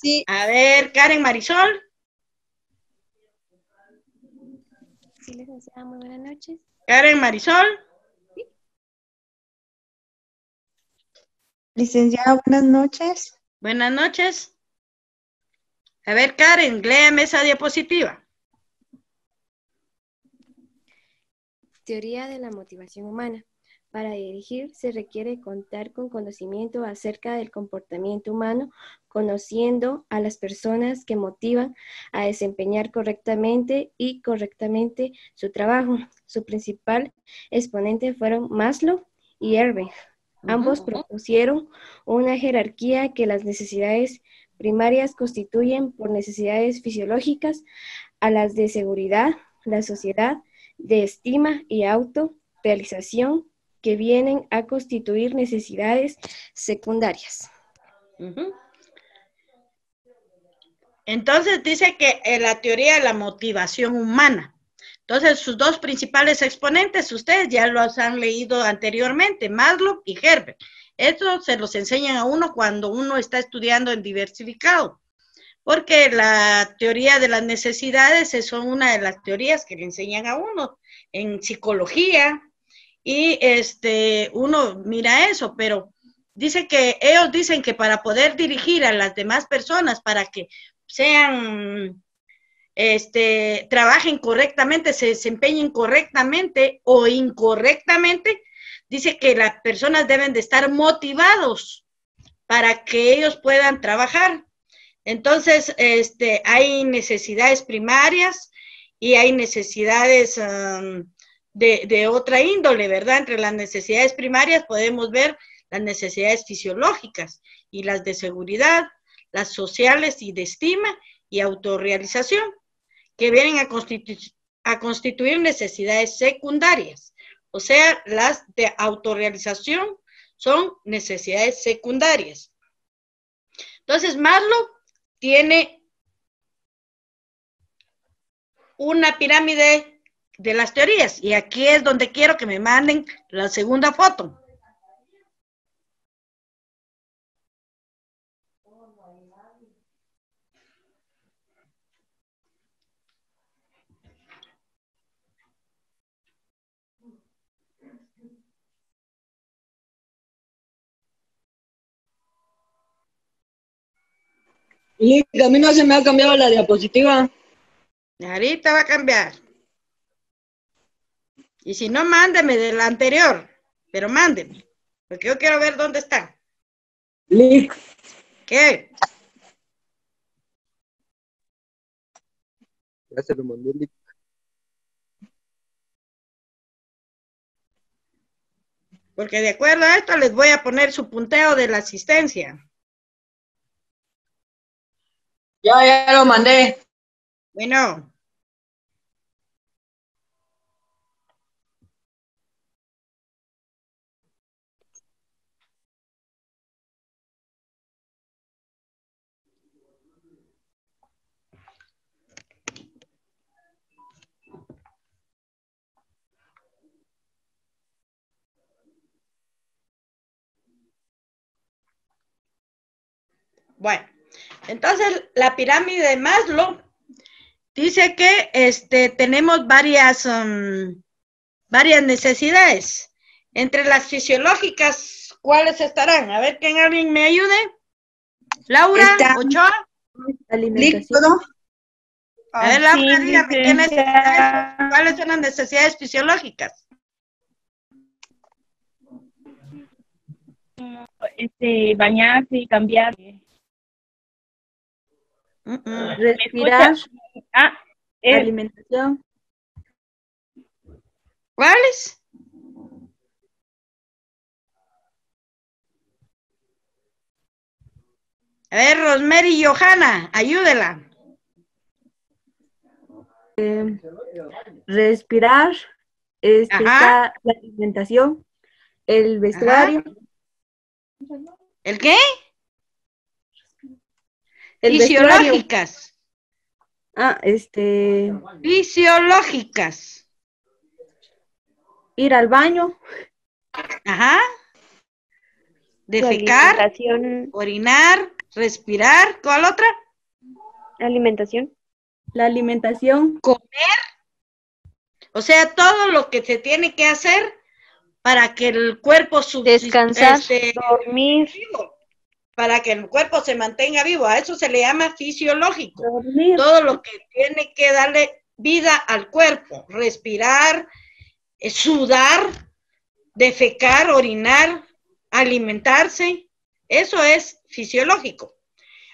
Sí. A ver, Karen Marisol. Sí, licenciada, muy buenas noches. Karen Marisol. Licenciada, buenas noches. Buenas noches. A ver, Karen, léame esa diapositiva. Teoría de la motivación humana. Para dirigir se requiere contar con conocimiento acerca del comportamiento humano, conociendo a las personas que motivan a desempeñar correctamente y correctamente su trabajo. Su principal exponente fueron Maslow y Erving. Ambos propusieron una jerarquía que las necesidades primarias constituyen por necesidades fisiológicas a las de seguridad, la sociedad, de estima y autorrealización que vienen a constituir necesidades secundarias. Entonces dice que en la teoría de la motivación humana. Entonces, sus dos principales exponentes, ustedes ya los han leído anteriormente, Maslow y Herbert. Esto se los enseñan a uno cuando uno está estudiando en diversificado, porque la teoría de las necesidades es una de las teorías que le enseñan a uno en psicología y este uno mira eso, pero dice que ellos dicen que para poder dirigir a las demás personas para que sean este, trabajen correctamente, se desempeñen correctamente o incorrectamente, dice que las personas deben de estar motivados para que ellos puedan trabajar. Entonces, este, hay necesidades primarias y hay necesidades um, de, de otra índole, ¿verdad? Entre las necesidades primarias podemos ver las necesidades fisiológicas y las de seguridad, las sociales y de estima y autorrealización que vienen a, a constituir necesidades secundarias. O sea, las de autorrealización son necesidades secundarias. Entonces, Maslow tiene una pirámide de las teorías y aquí es donde quiero que me manden la segunda foto. Y a mí no se me ha cambiado la diapositiva. Ahorita va a cambiar. Y si no, mándeme de la anterior, pero mándeme, porque yo quiero ver dónde está. Lick. ¿Qué? Ya se lo mandé, Lick. Porque de acuerdo a esto les voy a poner su punteo de la asistencia. Ya, ya lo mandé. Bueno. Bueno, entonces la pirámide de Maslow dice que este, tenemos varias, um, varias necesidades. Entre las fisiológicas, ¿cuáles estarán? A ver, que alguien me ayude. Laura, Está- Ochoa. Alimentación. A ver, Laura, dígame, ¿qué necesidades- ¿cuáles son las necesidades fisiológicas? este, bañarse y cambiar. Respirar. Ah, es- Alimentación. ¿Cuáles? A ver, Rosemary y Johanna, ayúdela. Eh, respirar. Este, la alimentación. El vestuario. ¿El qué? El vestuario. Fisiológicas. Ah, este. Fisiológicas. Ir al baño. Ajá. Defecar, orinar, respirar. ¿Cuál otra? Alimentación. La alimentación. Comer. O sea, todo lo que se tiene que hacer para que el cuerpo Descansar, dormir, para que el cuerpo se mantenga vivo. A eso se le llama fisiológico. Todo lo que tiene que darle vida al cuerpo, respirar, eh, sudar, defecar, orinar, alimentarse, eso es fisiológico.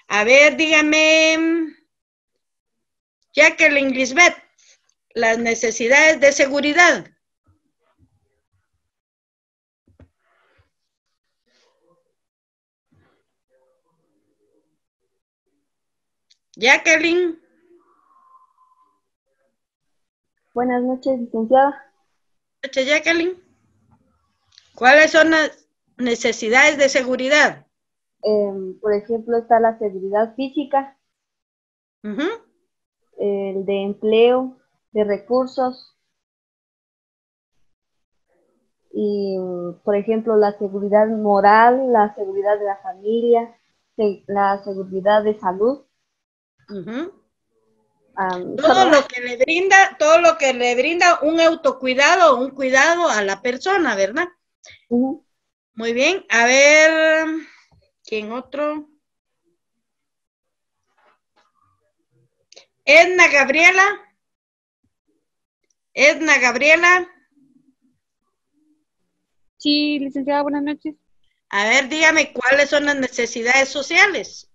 A ver, dígame, Jacqueline Lisbeth, las necesidades de seguridad. Jacqueline, Buenas noches, licenciada. noche, Jacqueline. ¿Cuáles son las necesidades de seguridad? Em, por ejemplo, está la seguridad física, el de empleo, de recursos y, por ejemplo, la seguridad moral, la seguridad de la familia, la seguridad de salud. Todo solo- lo que le brinda, todo lo que le brinda un autocuidado, un cuidado a la persona, ¿verdad? Muy bien. A ver, ¿quién otro? Edna Gabriela. Edna Gabriela. Sí, licenciada, buenas noches. A ver, dígame cuáles son las necesidades sociales.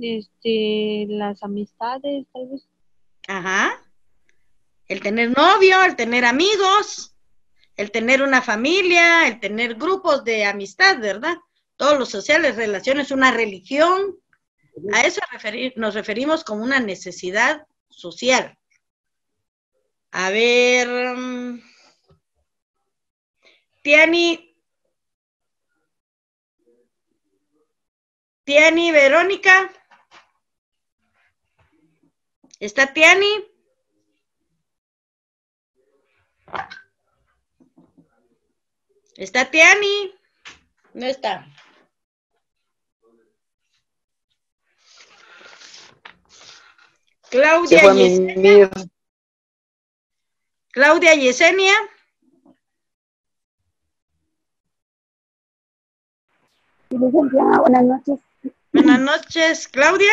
Este, las amistades, tal vez. Ajá. El tener novio, el tener amigos, el tener una familia, el tener grupos de amistad, ¿verdad? Todos los sociales, relaciones, una religión. A eso referi- nos referimos como una necesidad social. A ver. mm, Tiani. Tiani Verónica. ¿Está Tiani? ¿Está Tiani? No está. Claudia, fue a Yes- mimir. Claudia Yesenia. Buenas noches. Buenas noches, Claudia.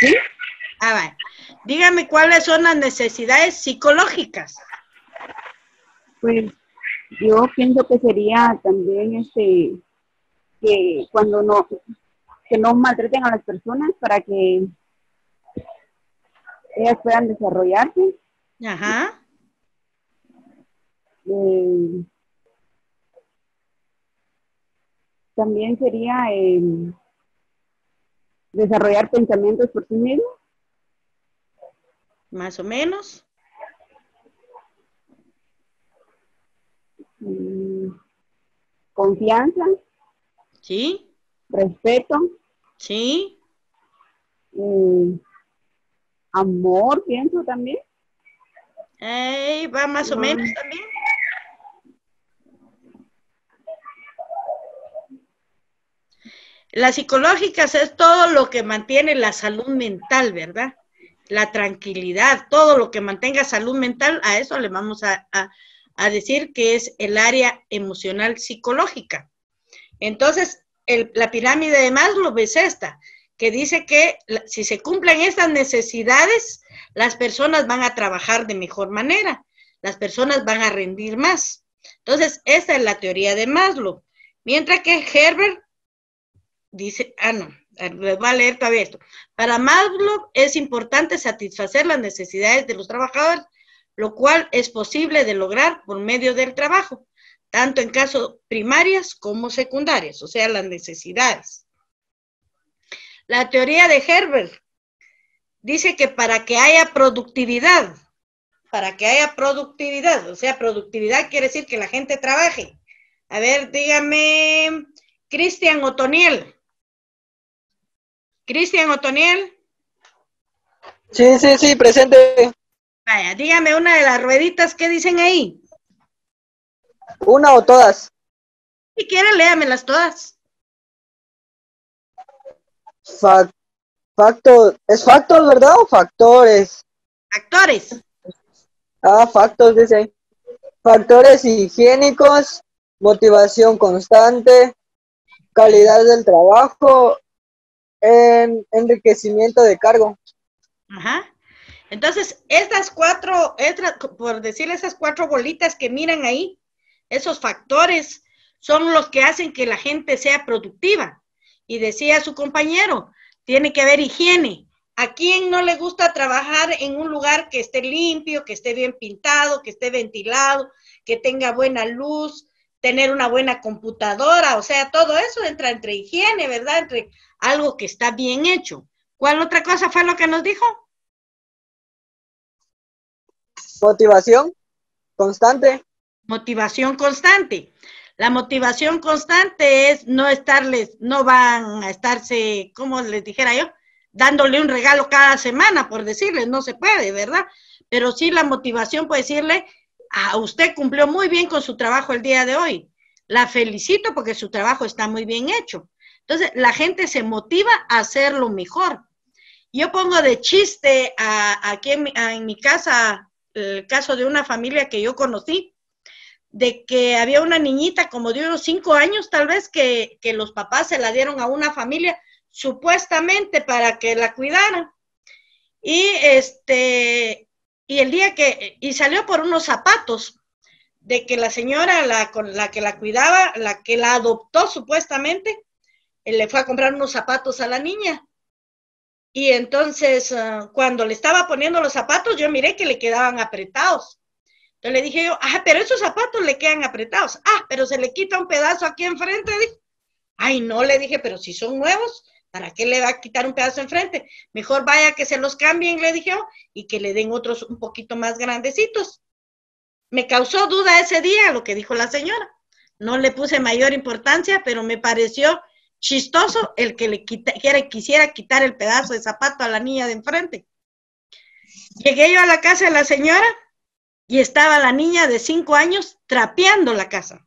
¿Sí? Ah, va. Dígame cuáles son las necesidades psicológicas. Pues yo pienso que sería también este que cuando no que no maltraten a las personas para que ellas puedan desarrollarse. Ajá. Eh, también sería eh, desarrollar pensamientos por sí mismos. Más o menos. mm, confianza, Sí, respeto, sí. mm, amor, pienso también. Va más o Mm. menos también. Las psicológicas es todo lo que mantiene la salud mental, ¿verdad? La tranquilidad, todo lo que mantenga salud mental, a eso le vamos a, a- decir que es el área emocional psicológica. Entonces, la pirámide de Maslow es esta, que dice que si se cumplen estas necesidades, las personas van a trabajar de mejor manera, las personas van a rendir más. Entonces, esta es la teoría de Maslow. Mientras que Herbert dice, ah, no, les voy a leer todavía esto. Para Maslow es importante satisfacer las necesidades de los trabajadores, lo cual es posible de lograr por medio del trabajo, tanto en casos primarias como secundarias, o sea, las necesidades. La teoría de Herbert dice que para que haya productividad, para que haya productividad, o sea, productividad quiere decir que la gente trabaje. A ver, dígame, Cristian Otoniel. Cristian Otoniel, Sí, sí, sí, presente. vaya, dígame una de las rueditas que dicen ahí. ¿Una o todas? Si quiere, léamelas todas. Fac- facto, ¿Es factos, verdad? ¿O factores? Factores. Ah, factos, dice. Factores higiénicos, motivación constante, calidad del trabajo, en- enriquecimiento de cargo. Ajá. Entonces, estas cuatro, por decirle esas cuatro bolitas que miran ahí, esos factores son los que hacen que la gente sea productiva. Y decía su compañero, tiene que haber higiene. ¿A quién no le gusta trabajar en un lugar que esté limpio, que esté bien pintado, que esté ventilado, que tenga buena luz, tener una buena computadora? O sea, todo eso entra entre higiene, ¿verdad? Entre algo que está bien hecho. ¿Cuál otra cosa fue lo que nos dijo? Motivación constante. Motivación constante. La motivación constante es no estarles, no van a estarse, como les dijera yo, dándole un regalo cada semana, por decirle, no se puede, ¿verdad? Pero sí la motivación puede decirle, a usted cumplió muy bien con su trabajo el día de hoy. La felicito porque su trabajo está muy bien hecho. Entonces, la gente se motiva a hacerlo mejor. Yo pongo de chiste a, aquí en mi, casa el caso de una familia que yo conocí, de que había una niñita como de unos cinco años tal vez que, que los papás se la dieron a una familia supuestamente para que la cuidaran. Y este, y el día que, y salió por unos zapatos, de que la señora, la, con la que la cuidaba, la que la adoptó supuestamente, le fue a comprar unos zapatos a la niña. Y entonces, uh, cuando le estaba poniendo los zapatos, yo miré que le quedaban apretados. Entonces le dije yo, ah, pero esos zapatos le quedan apretados. Ah, pero se le quita un pedazo aquí enfrente. Ay, no, le dije, pero si son nuevos, ¿para qué le va a quitar un pedazo enfrente? Mejor vaya que se los cambien, le dije yo, y que le den otros un poquito más grandecitos. Me causó duda ese día lo que dijo la señora. No le puse mayor importancia, pero me pareció chistoso el que le quita, quisiera quitar el pedazo de zapato a la niña de enfrente. Llegué yo a la casa de la señora y estaba la niña de cinco años trapeando la casa.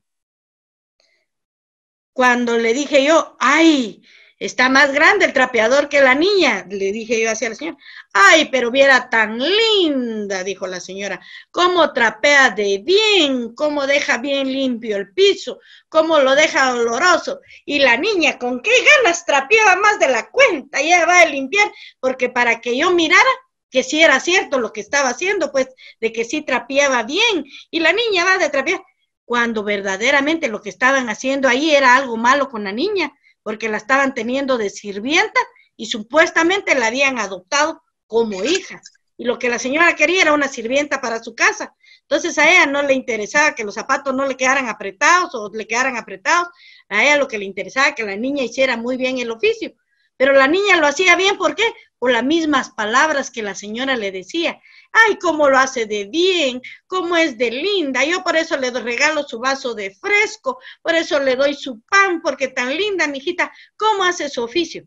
Cuando le dije yo, ay, está más grande el trapeador que la niña, le dije yo hacia la señora. Ay, pero viera tan linda, dijo la señora, cómo trapea de bien, cómo deja bien limpio el piso, cómo lo deja oloroso. Y la niña, con qué ganas trapeaba más de la cuenta, ya va a limpiar, porque para que yo mirara que sí era cierto lo que estaba haciendo, pues de que sí trapeaba bien. Y la niña va de trapear, cuando verdaderamente lo que estaban haciendo ahí era algo malo con la niña porque la estaban teniendo de sirvienta y supuestamente la habían adoptado como hija. Y lo que la señora quería era una sirvienta para su casa. Entonces a ella no le interesaba que los zapatos no le quedaran apretados o le quedaran apretados. A ella lo que le interesaba que la niña hiciera muy bien el oficio. Pero la niña lo hacía bien, ¿por qué? Por las mismas palabras que la señora le decía ay, cómo lo hace de bien, cómo es de linda. Yo por eso le regalo su vaso de fresco, por eso le doy su pan, porque tan linda, mi hijita, cómo hace su oficio.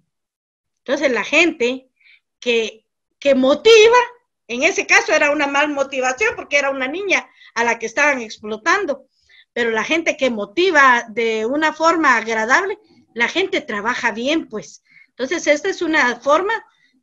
Entonces la gente que, que motiva, en ese caso era una mal motivación porque era una niña a la que estaban explotando, pero la gente que motiva de una forma agradable, la gente trabaja bien, pues. Entonces, esta es una forma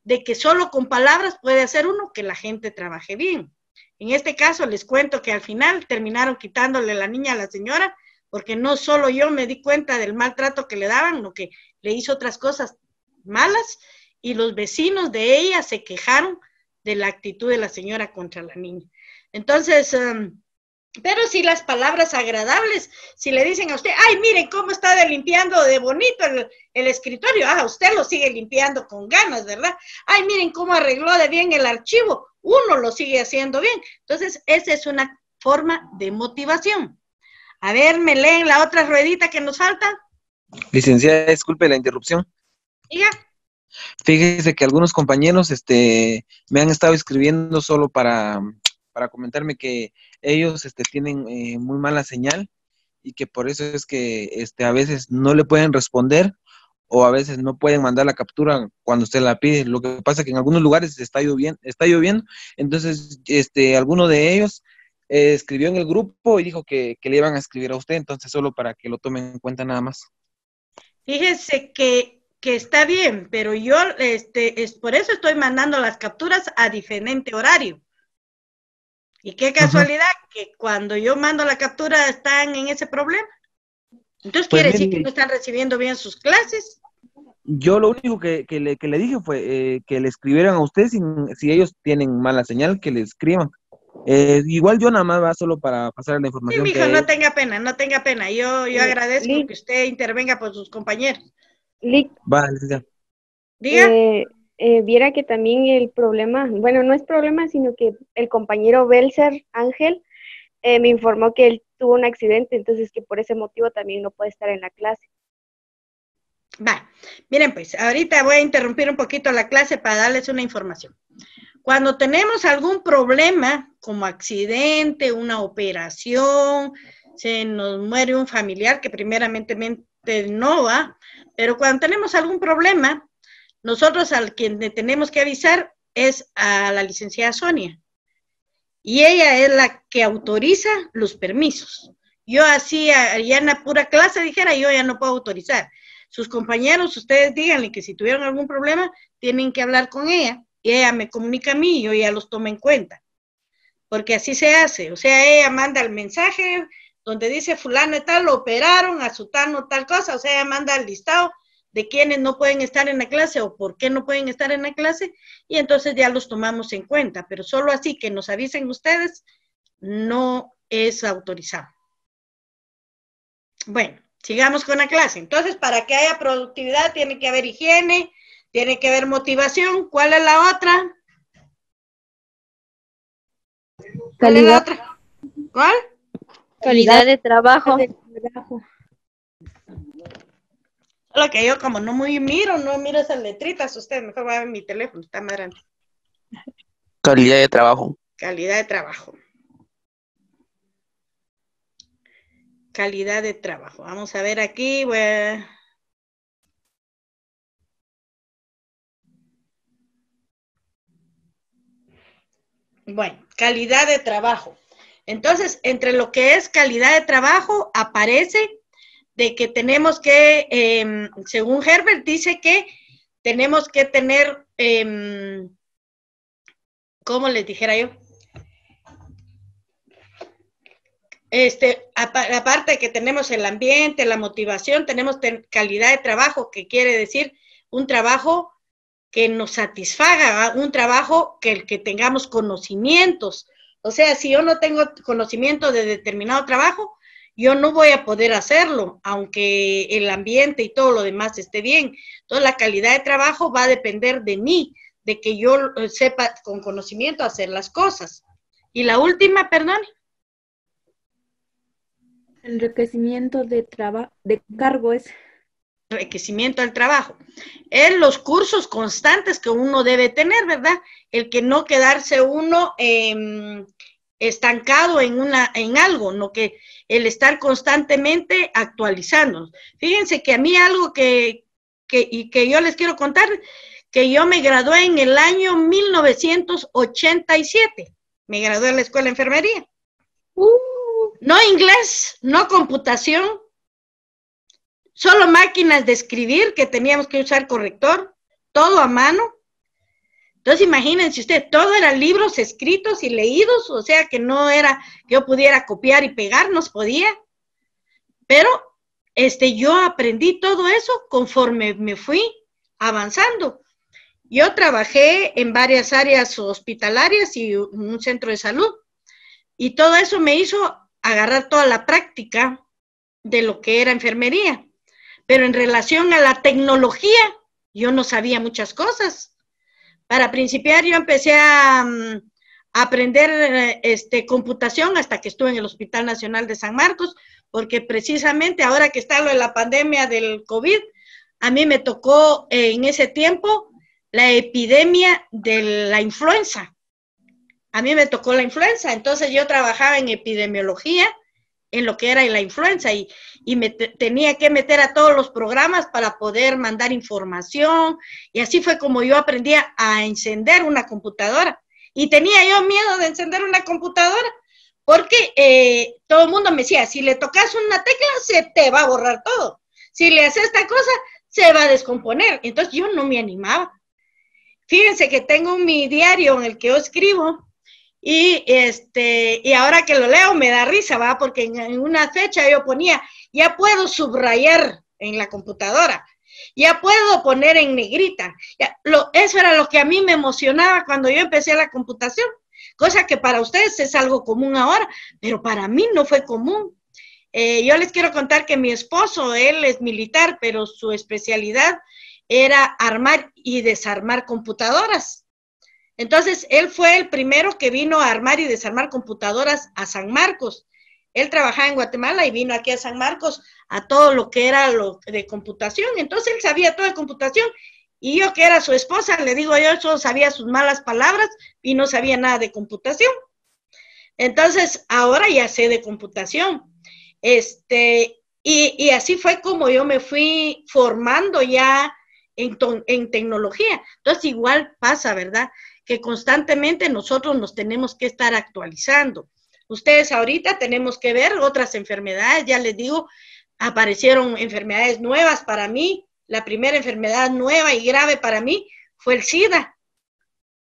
de que solo con palabras puede hacer uno que la gente trabaje bien. En este caso les cuento que al final terminaron quitándole la niña a la señora, porque no solo yo me di cuenta del maltrato que le daban, lo que le hizo otras cosas malas, y los vecinos de ella se quejaron de la actitud de la señora contra la niña. Entonces, um, pero si las palabras agradables, si le dicen a usted, ay, miren cómo está de limpiando de bonito el, el, escritorio, ah, usted lo sigue limpiando con ganas, ¿verdad? Ay, miren cómo arregló de bien el archivo, uno lo sigue haciendo bien. Entonces, esa es una forma de motivación. A ver, me leen la otra ruedita que nos falta. Licenciada, disculpe la interrupción. Diga. Fíjese que algunos compañeros este, me han estado escribiendo solo para para comentarme que ellos este, tienen eh, muy mala señal y que por eso es que este, a veces no le pueden responder o a veces no pueden mandar la captura cuando usted la pide. Lo que pasa es que en algunos lugares está lloviendo, está lloviendo entonces este, alguno de ellos eh, escribió en el grupo y dijo que, que, le iban a escribir a usted, entonces solo para que lo tomen en cuenta nada más. Fíjese que, que está bien, pero yo este, es, por eso estoy mandando las capturas a diferente horario. Y qué casualidad que cuando yo mando la captura están en ese problema. Entonces pues quiere decir que no están recibiendo bien sus clases. Yo lo único que, que, le, que le, dije fue eh, que le escribieran a ustedes si, si, ellos tienen mala señal, que le escriban. Eh, igual yo nada más va solo para pasar la información. Sí, mijo, no tenga pena, no tenga pena. Yo, yo agradezco que usted intervenga por sus compañeros. Lick. Vale, ya. Diga. Eh, eh, viera que también el problema, bueno, no es problema, sino que el compañero Belser Ángel eh, me informó que él tuvo un accidente, entonces que por ese motivo también no puede estar en la clase. Va, miren pues, ahorita voy a interrumpir un poquito la clase para darles una información. Cuando tenemos algún problema como accidente, una operación, se nos muere un familiar que primeramente no va, pero cuando tenemos algún problema, nosotros al quien tenemos que avisar es a la licenciada Sonia. Y ella es la que autoriza los permisos. Yo así, ya en la pura clase dijera, yo ya no puedo autorizar. Sus compañeros, ustedes díganle que si tuvieron algún problema, tienen que hablar con ella. Y ella me comunica a mí y yo ya los tomo en cuenta. Porque así se hace. O sea, ella manda el mensaje donde dice fulano y tal, lo operaron, a sutano tal cosa. O sea, ella manda el listado de quienes no pueden estar en la clase o por qué no pueden estar en la clase y entonces ya los tomamos en cuenta, pero solo así que nos avisen ustedes no es autorizado. Bueno, sigamos con la clase. Entonces, para que haya productividad tiene que haber higiene, tiene que haber motivación. ¿Cuál es la otra? ¿Cuál es la otra? ¿Cuál? Calidad de trabajo. Solo que yo como no muy miro, no miro esas letritas, usted mejor va a ver mi teléfono, está más grande. Calidad de trabajo. Calidad de trabajo. Calidad de trabajo. Vamos a ver aquí. Bueno. Bueno, calidad de trabajo. Entonces, entre lo que es calidad de trabajo, aparece de que tenemos que, em, según Herbert, dice que tenemos que tener, eh, ¿cómo les dijera yo? Este, aparte que tenemos el ambiente, la motivación, tenemos calidad de trabajo, que quiere decir un trabajo que nos satisfaga, un trabajo que el que tengamos conocimientos. O sea, si yo no tengo conocimiento de determinado trabajo, yo no voy a poder hacerlo, aunque el ambiente y todo lo demás esté bien. Entonces, la calidad de trabajo va a depender de mí, de que yo eh, sepa con conocimiento hacer las cosas. Y la última, perdón. Enriquecimiento de, de cargo es. Enriquecimiento del trabajo. En los cursos constantes que uno debe tener, ¿verdad? El que no quedarse uno estancado en, una, en algo, no que el estar constantemente actualizándonos. Fíjense que a mí algo que, que, y que yo les quiero contar, que yo me gradué en el año 1987. Me gradué en la escuela de enfermería. Uh. no inglés, no computación, solo máquinas de escribir que teníamos que usar corrector, todo a mano. Entonces imagínense usted, todo eran libros escritos y leídos, o sea que no era que yo pudiera copiar y pegar, no podía. Pero este, yo aprendí todo eso conforme me fui avanzando. Yo trabajé en varias áreas hospitalarias y un centro de salud. Y todo eso me hizo agarrar toda la práctica de lo que era enfermería. Pero en relación a la tecnología, yo no sabía muchas cosas para principiar yo empecé a, mm, aprender eh, este, computación hasta que estuve en el Hospital Nacional de San Marcos, porque precisamente ahora que está lo de la pandemia del COVID, a mí me tocó eh, en ese tiempo la epidemia de la influenza. A mí me tocó la influenza, entonces yo trabajaba en epidemiología en lo que era la influenza y, y me tenía que meter a todos los programas para poder mandar información. Y así fue como yo aprendí a encender una computadora. Y tenía yo miedo de encender una computadora porque eh, todo el mundo me decía, si le tocas una tecla se te va a borrar todo, si le haces esta cosa se va a descomponer, entonces yo no me animaba. Fíjense que tengo mi diario en el que yo escribo y este, y ahora que lo leo me da risa, ¿va? Porque en, una fecha yo ponía, ya puedo subrayar en la computadora, ya puedo poner en negrita. lo, eso era lo que a mí me emocionaba cuando yo empecé la computación, cosa que para ustedes es algo común ahora, pero para mí no fue común. Eh, yo les quiero contar que mi esposo, él es militar, pero su especialidad era armar y desarmar computadoras. Entonces, él fue el primero que vino a armar y desarmar computadoras a San Marcos. Él trabajaba en Guatemala y vino aquí a San Marcos a todo lo que era lo de computación. Entonces, él sabía todo de computación. Y yo, que era su esposa, le digo yo, solo sabía sus malas palabras y no sabía nada de computación. Entonces, ahora ya sé de computación. Este, y, así fue como yo me fui formando ya en, en tecnología. Entonces igual pasa, ¿verdad? Que constantemente nosotros nos tenemos que estar actualizando. Ustedes ahorita tenemos que ver otras enfermedades, ya les digo, aparecieron enfermedades nuevas para mí. La primera enfermedad nueva y grave para mí fue el SIDA.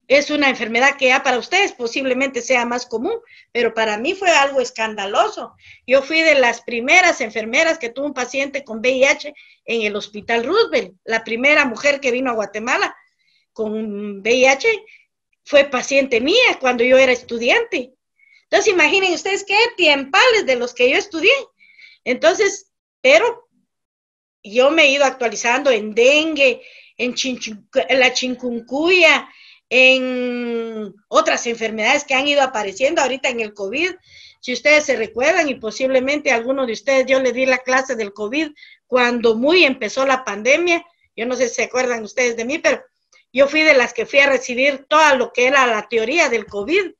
Es una enfermedad que ya para ustedes posiblemente sea más común, pero para mí fue algo escandaloso. Yo fui de las primeras enfermeras que tuvo un paciente con VIH en el Hospital Roosevelt. La primera mujer que vino a Guatemala con VIH fue paciente mía cuando yo era estudiante. Entonces, imaginen ustedes qué tiempales de los que yo estudié. Entonces, pero yo me he ido actualizando en dengue, en, en la chikungunya, en otras enfermedades que han ido apareciendo ahorita en el COVID. Si ustedes se recuerdan, y posiblemente alguno de ustedes, yo le di la clase del COVID cuando muy empezó la pandemia. Yo no sé si se acuerdan ustedes de mí, pero yo fui de las que fui a recibir todo lo que era la teoría del COVID.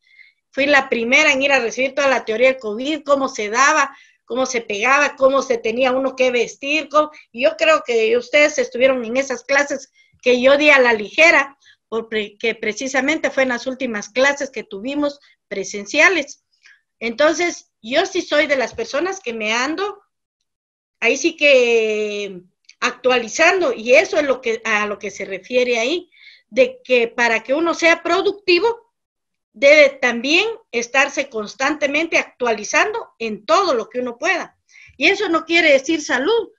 Fui la primera en ir a recibir toda la teoría del COVID, cómo se daba, cómo se pegaba, cómo se tenía uno que vestir. cómo- yo creo que ustedes estuvieron en esas clases que yo di a la ligera, porque precisamente fue en las últimas clases que tuvimos presenciales. Entonces, yo sí soy de las personas que me ando, ahí sí que actualizando, y eso es lo que, a lo que se refiere ahí, de que para que uno sea productivo, debe también estarse constantemente actualizando en todo lo que uno pueda. Y eso no quiere decir salud,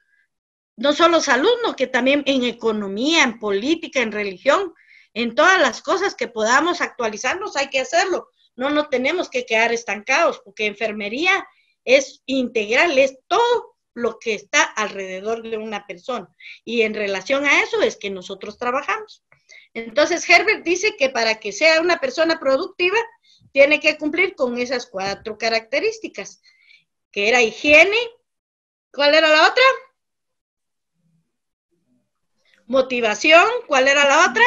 no solo salud, no, que también en economía, en política, en religión, en todas las cosas que podamos actualizarnos hay que hacerlo. No nos tenemos que quedar estancados, porque enfermería es integral, es todo lo que está alrededor de una persona. Y en relación a eso es que nosotros trabajamos. Entonces, Herbert dice que para que sea una persona productiva, tiene que cumplir con esas cuatro características, que era higiene. ¿Cuál era la otra? Motivación. ¿Cuál era la otra?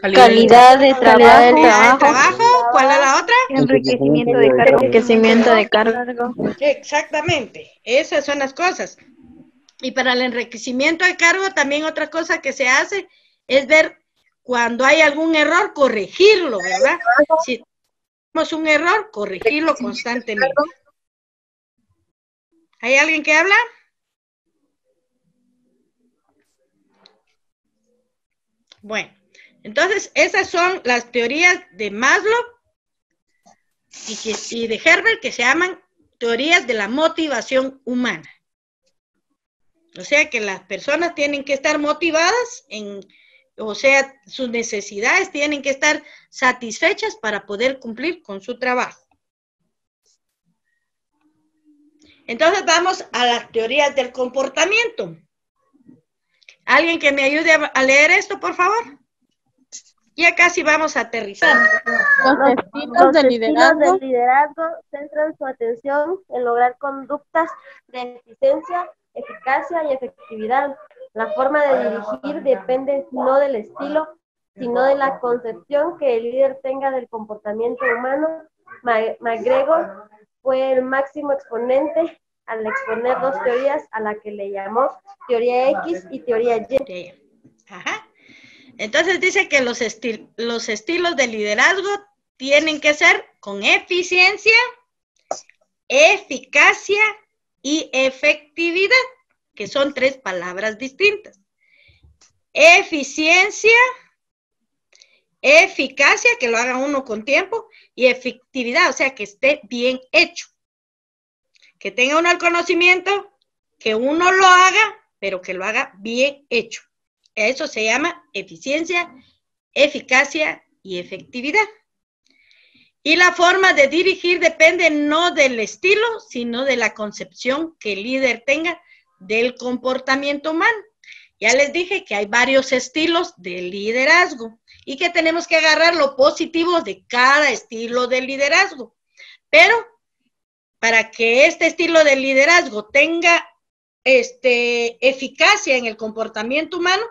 Calidad de Calidad del trabajo. trabajo. ¿Cuál era la otra? Enriquecimiento de cargo. Enriquecimiento de cargo. Exactamente, esas son las cosas. Y para el enriquecimiento de cargo, también otra cosa que se hace es ver cuando hay algún error, corregirlo, ¿verdad? Si tenemos un error, corregirlo constantemente. ¿Hay alguien que habla? Bueno, entonces esas son las teorías de Maslow y, que- y de Herbert que se llaman teorías de la motivación humana. O sea que las personas tienen que estar motivadas en, o sea, sus necesidades tienen que estar satisfechas para poder cumplir con su trabajo. Entonces vamos a las teorías del comportamiento. ¿Alguien que me ayude a, leer esto, por favor? Ya casi vamos a aterrizar. Los estilos del liderazgo. del liderazgo centran su atención en lograr conductas de eficiencia, eficacia y efectividad. La forma de dirigir depende no del estilo, sino de la concepción que el líder tenga del comportamiento humano. Ma- McGregor fue el máximo exponente al exponer dos teorías a la que le llamó teoría X y teoría Y. Ajá. Entonces dice que los, esti- los estilos de liderazgo tienen que ser con eficiencia, eficacia y efectividad, que son tres palabras distintas. Eficiencia, eficacia, que lo haga uno con tiempo, y efectividad, o sea, que esté bien hecho. Que tenga uno el conocimiento, que uno lo haga, pero que lo haga bien hecho. Eso se llama eficiencia, eficacia y efectividad. Y la forma de dirigir depende no del estilo, sino de la concepción que el líder tenga del comportamiento humano. Ya les dije que hay varios estilos de liderazgo y que tenemos que agarrar lo positivo de cada estilo de liderazgo. Pero para que este estilo de liderazgo tenga este, eficacia en el comportamiento humano,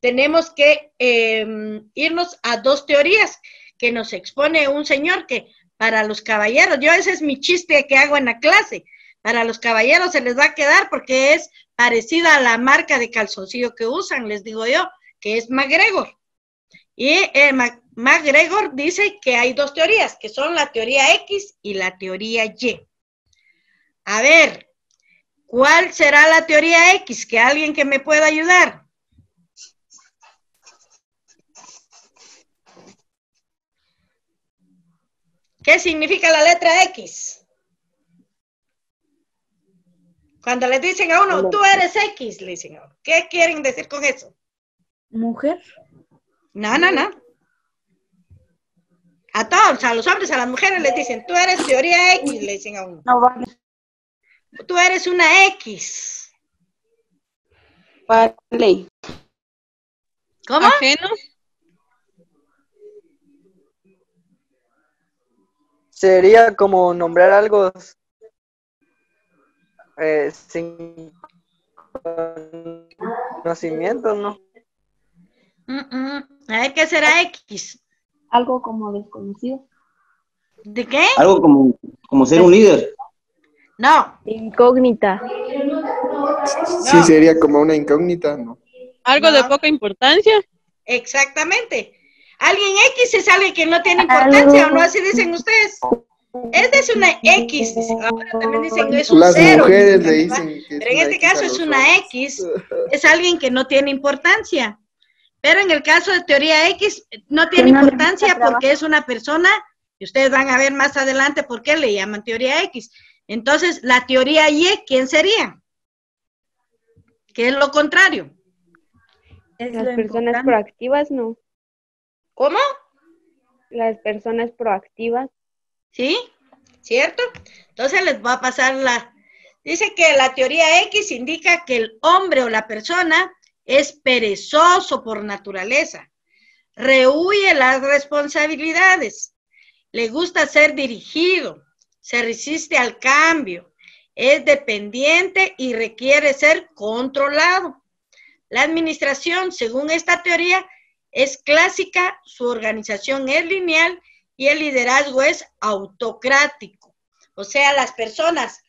tenemos que eh, irnos a dos teorías que nos expone un señor que para los caballeros, yo ese es mi chiste que hago en la clase, para los caballeros se les va a quedar porque es parecida a la marca de calzoncillo que usan, les digo yo, que es McGregor. Y eh, McGregor dice que hay dos teorías, que son la teoría X y la teoría Y. A ver, ¿cuál será la teoría X? Que alguien que me pueda ayudar. ¿Qué significa la letra X? Cuando le dicen a uno, tú eres X, le dicen, ¿qué quieren decir con eso? Mujer. No, no, no. A todos, a los hombres, a las mujeres les dicen, tú eres teoría X, le dicen a uno. No vale. Tú eres una X. Vale. ¿Cómo? Ajeno. Sería como nombrar algo eh, sin conocimiento, ¿no? Mm, mm. A ver, ¿qué será X? Algo como desconocido. ¿De qué? Algo como, como ser un líder. No. Incógnita. Sí, sería como una incógnita, ¿no? Algo de poca importancia. Exactamente. Alguien X es alguien que no tiene importancia, ¿o no así dicen ustedes? Esta es una X, ahora también dicen que es un Las cero. mujeres le dicen que es Pero en este caso es una. X, es alguien que no tiene importancia. Pero en el caso de teoría X, no tiene no importancia porque es una persona, y ustedes van a ver más adelante por qué le llaman teoría X. Entonces, la teoría Y, ¿quién sería? ¿Qué es lo contrario? Las personas proactivas, no. ¿Cómo? Las personas proactivas. ¿Sí? ¿Cierto? Entonces les va a pasar la... Dice que la teoría X indica que el hombre o la persona es perezoso por naturaleza, rehuye las responsabilidades, le gusta ser dirigido, se resiste al cambio, es dependiente y requiere ser controlado. La administración, según esta teoría, es clásica, su organización es lineal y el liderazgo es autocrático. O sea, las personas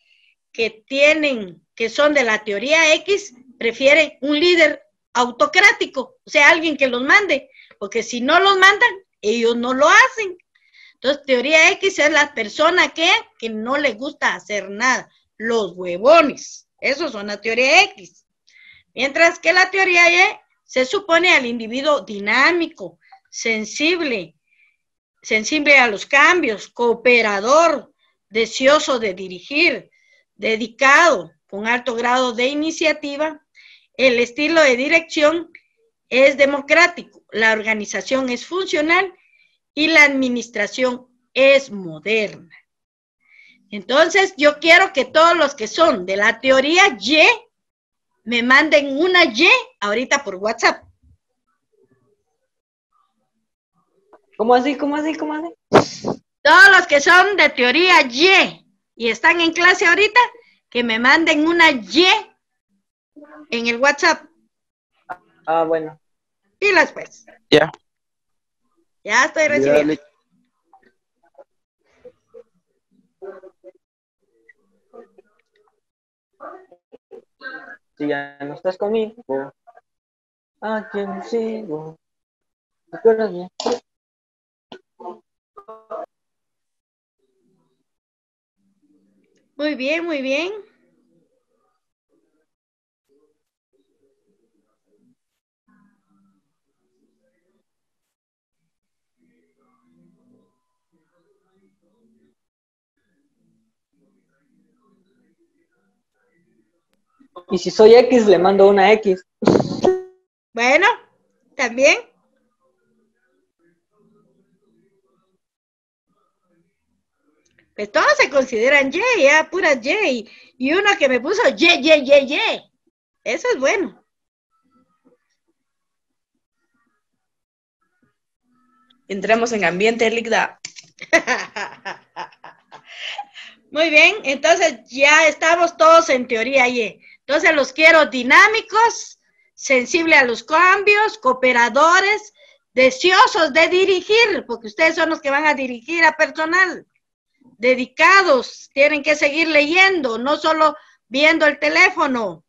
que tienen, que son de la teoría X, prefieren un líder autocrático, o sea, alguien que los mande, porque si no los mandan, ellos no lo hacen. Entonces, teoría X es la persona que, que no le gusta hacer nada, los huevones, esos son la teoría X. Mientras que la teoría Y se supone al individuo dinámico, sensible, sensible a los cambios, cooperador, deseoso de dirigir, dedicado, con alto grado de iniciativa. El estilo de dirección es democrático, la organización es funcional y la administración es moderna. Entonces, yo quiero que todos los que son de la teoría Y me manden una Y ahorita por WhatsApp. ¿Cómo así? ¿Cómo así? ¿Cómo así? Todos los que son de teoría Y y están en clase ahorita, que me manden una Y en el WhatsApp. Ah, bueno. Y las pues. Ya. Ya estoy recibiendo. Si ya no estás conmigo, ¿a quién sigo? ¿Te acuerdas bien? Muy bien, muy bien. Y si soy X, le mando una X. Bueno, también. Pues todos se consideran Y, ya, puras Y. Y uno que me puso Y, Y, Y, Y. Eso es bueno. Entremos en ambiente líquida. Muy bien, entonces ya estamos todos en teoría Y. Entonces los quiero dinámicos, sensibles a los cambios, cooperadores, deseosos de dirigir, porque ustedes son los que van a dirigir a personal. Dedicados, tienen que seguir leyendo, no solo viendo el teléfono.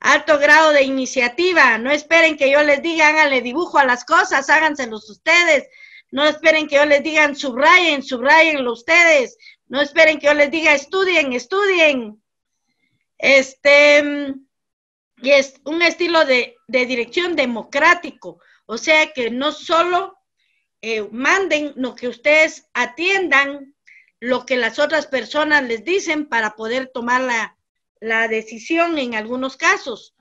Alto grado de iniciativa. No esperen que yo les diga, háganle dibujo a las cosas, háganselos ustedes. No esperen que yo les diga, subrayen, subrayenlo ustedes. No esperen que yo les diga, estudien, estudien. Este, y es un estilo de, dirección democrático. O sea que no solo eh, manden, lo que ustedes atiendan lo que las otras personas les dicen para poder tomar la, la decisión en algunos casos.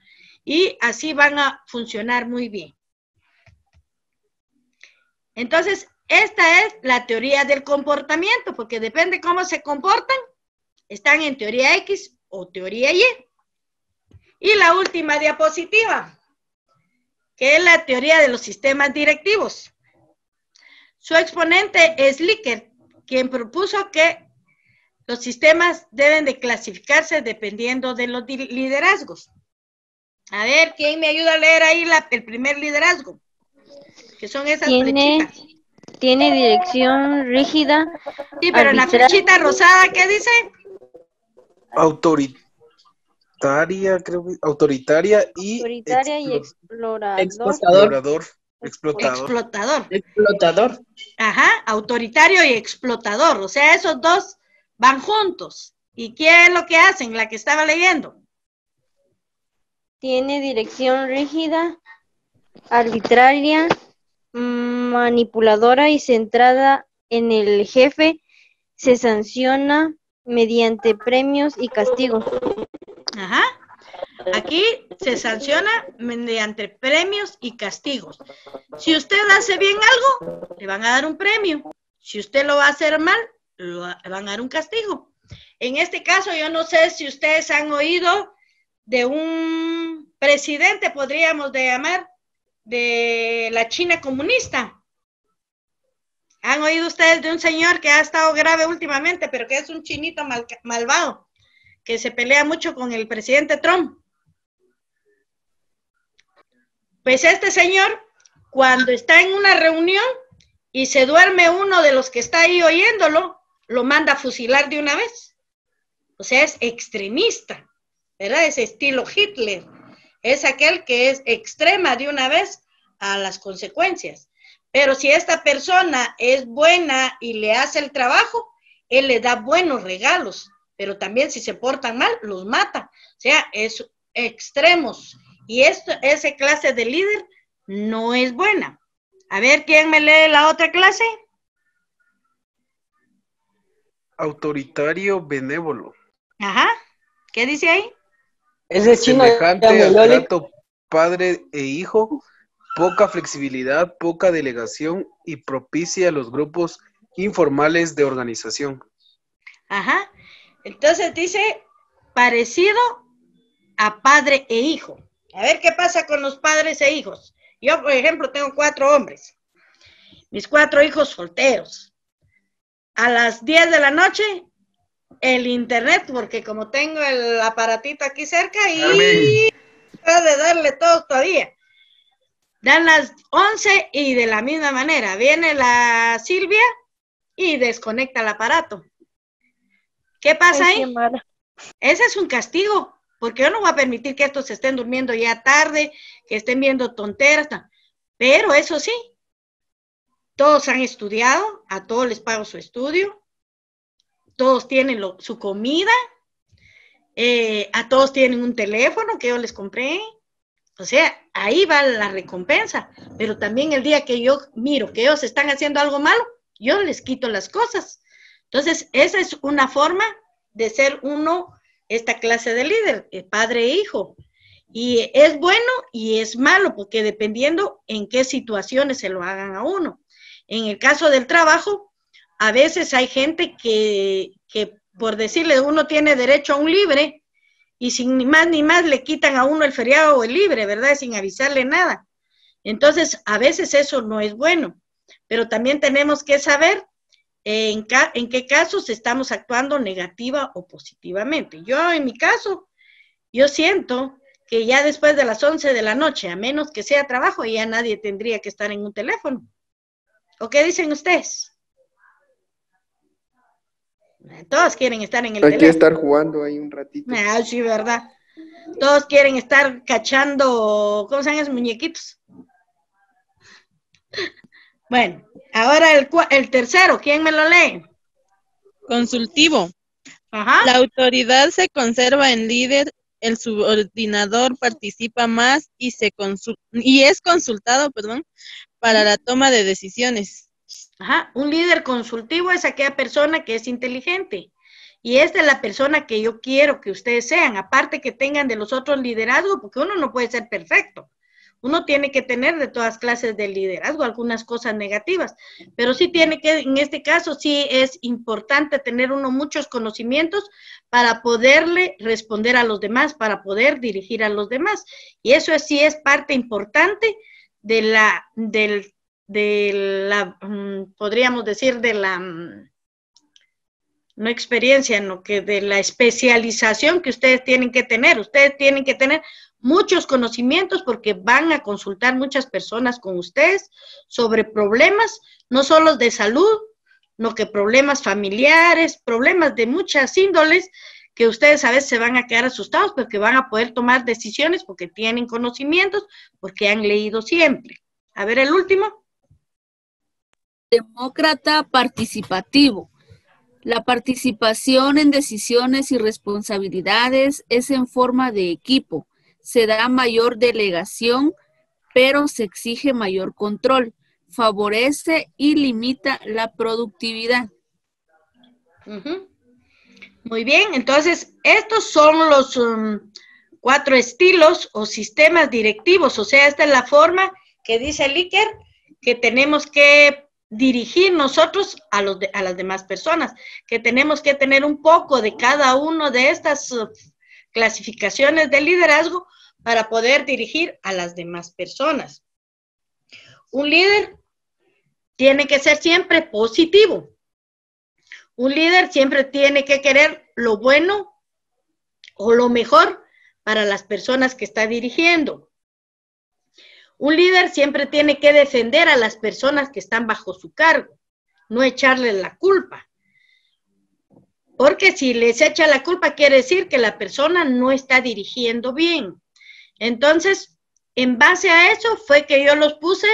Y así van a funcionar muy bien. Entonces, esta es la teoría del comportamiento, porque depende cómo se comportan, están en teoría X o teoría Y. Y la última diapositiva, que es la teoría de los sistemas directivos. Su exponente es Likert, quien propuso que los sistemas deben de clasificarse dependiendo de los liderazgos. A ver, ¿quién me ayuda a leer ahí la, el primer liderazgo? Que son esas Tiene, flechitas. tiene dirección rígida. Sí, pero en la flechita rosada, ¿qué dice? Autoritaria, creo que autoritaria y Autoritaria y explo- explorador. explorador. Explotador. Explotador. Explotador. Ajá, autoritario y explotador. O sea, esos dos van juntos. ¿Y qué es lo que hacen? La que estaba leyendo. Tiene dirección rígida, arbitraria, manipuladora y centrada en el jefe. Se sanciona mediante premios y castigos. Ajá. Aquí se sanciona mediante premios y castigos. Si usted hace bien algo, le van a dar un premio. Si usted lo va a hacer mal, le van a dar un castigo. En este caso, yo no sé si ustedes han oído de un presidente, podríamos llamar, de la China comunista. ¿Han oído ustedes de un señor que ha estado grave últimamente, pero que es un chinito mal- malvado, que se pelea mucho con el presidente Trump? Pues este señor, cuando está en una reunión y se duerme uno de los que está ahí oyéndolo, lo manda a fusilar de una vez. O sea, es extremista, ¿verdad? Es estilo Hitler. Es aquel que es extrema de una vez a las consecuencias. Pero si esta persona es buena y le hace el trabajo, él le da buenos regalos, pero también si se portan mal, los mata. O sea, es extremos. Y esto, esa clase de líder no es buena. A ver, ¿quién me lee la otra clase? Autoritario benévolo. Ajá. ¿Qué dice ahí? Ese chino Semejante al trato padre e hijo, poca flexibilidad, poca delegación y propicia a los grupos informales de organización. Ajá. Entonces dice parecido a padre e hijo. A ver qué pasa con los padres e hijos. Yo, por ejemplo, tengo cuatro hombres. Mis cuatro hijos solteros. A las 10 de la noche, el internet, porque como tengo el aparatito aquí cerca y puede darle todo todavía. Dan las 11 y de la misma manera viene la Silvia y desconecta el aparato. ¿Qué pasa Ay, ahí? Ese es un castigo, porque yo no voy a permitir que estos estén durmiendo ya tarde, que estén viendo tonteras. Pero eso sí, todos han estudiado, a todos les pago su estudio, todos tienen su comida, eh, a todos tienen un teléfono que yo les compré. O sea, ahí va la recompensa. Pero también el día que yo miro que ellos están haciendo algo malo, yo les quito las cosas. Entonces, esa es una forma de ser uno, esta clase de líder, eh, padre e hijo. Y es bueno y es malo, porque dependiendo en qué situaciones se lo hagan a uno. En el caso del trabajo, a veces hay gente que, que por decirle, uno tiene derecho a un libre y sin ni más ni más le quitan a uno el feriado o el libre, ¿verdad? Sin avisarle nada. Entonces, a veces eso no es bueno, pero también tenemos que saber en, qué casos estamos actuando negativa o positivamente. Yo, en mi caso, yo siento que ya después de las 11 de la noche, a menos que sea trabajo, ya nadie tendría que estar en un teléfono. ¿O qué dicen ustedes? Todos quieren estar en el Hay que teléfono. estar jugando ahí un ratito. Ah, sí, ¿verdad? Todos quieren estar cachando, ¿cómo se llaman esos muñequitos? Bueno, ahora el, el tercero, ¿quién me lo lee? Consultivo. Ajá. La autoridad se conserva en líder, el subordinador participa más y se y es consultado, perdón, para la toma de decisiones. Ajá, un líder consultivo es aquella persona que es inteligente. Y esta es la persona que yo quiero que ustedes sean, aparte que tengan de los otros liderazgo, porque uno no puede ser perfecto. Uno tiene que tener de todas clases de liderazgo, algunas cosas negativas, pero sí tiene que, en este caso, sí es importante tener uno muchos conocimientos para poderle responder a los demás, para poder dirigir a los demás. Y eso es- sí es parte importante de la, del, de la, mm, podríamos decir, de la, mm, no experiencia, no que de la especialización que ustedes tienen que tener. Ustedes tienen que tener muchos conocimientos porque van a consultar muchas personas con ustedes sobre problemas, no solo de salud, no que problemas familiares, problemas de muchas índoles que ustedes a veces se van a quedar asustados, pero que van a poder tomar decisiones porque tienen conocimientos, porque han leído siempre. A ver, el último. Demócrata participativo. La participación en decisiones y responsabilidades es en forma de equipo. Se da mayor delegación, pero se exige mayor control. Favorece y limita la productividad. Muy bien, entonces estos son los um, cuatro estilos o sistemas directivos, o sea, esta es la forma que dice el Iker que tenemos que dirigir nosotros a, los de- a las demás personas, que tenemos que tener un poco de cada uno de estas uh, clasificaciones de liderazgo para poder dirigir a las demás personas. Un líder tiene que ser siempre positivo. Un líder siempre tiene que querer lo bueno o lo mejor para las personas que está dirigiendo. Un líder siempre tiene que defender a las personas que están bajo su cargo, no echarles la culpa. Porque si les echa la culpa quiere decir que la persona no está dirigiendo bien. Entonces, en base a eso fue que yo los puse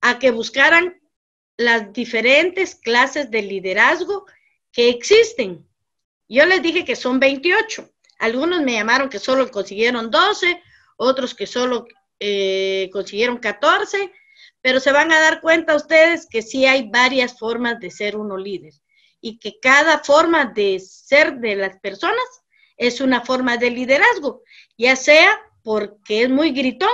a que buscaran las diferentes clases de liderazgo que existen. Yo les dije que son 28. Algunos me llamaron que solo consiguieron 12, otros que solo eh, consiguieron 14, pero se van a dar cuenta ustedes que sí hay varias formas de ser uno líder y que cada forma de ser de las personas es una forma de liderazgo, ya sea porque es muy gritón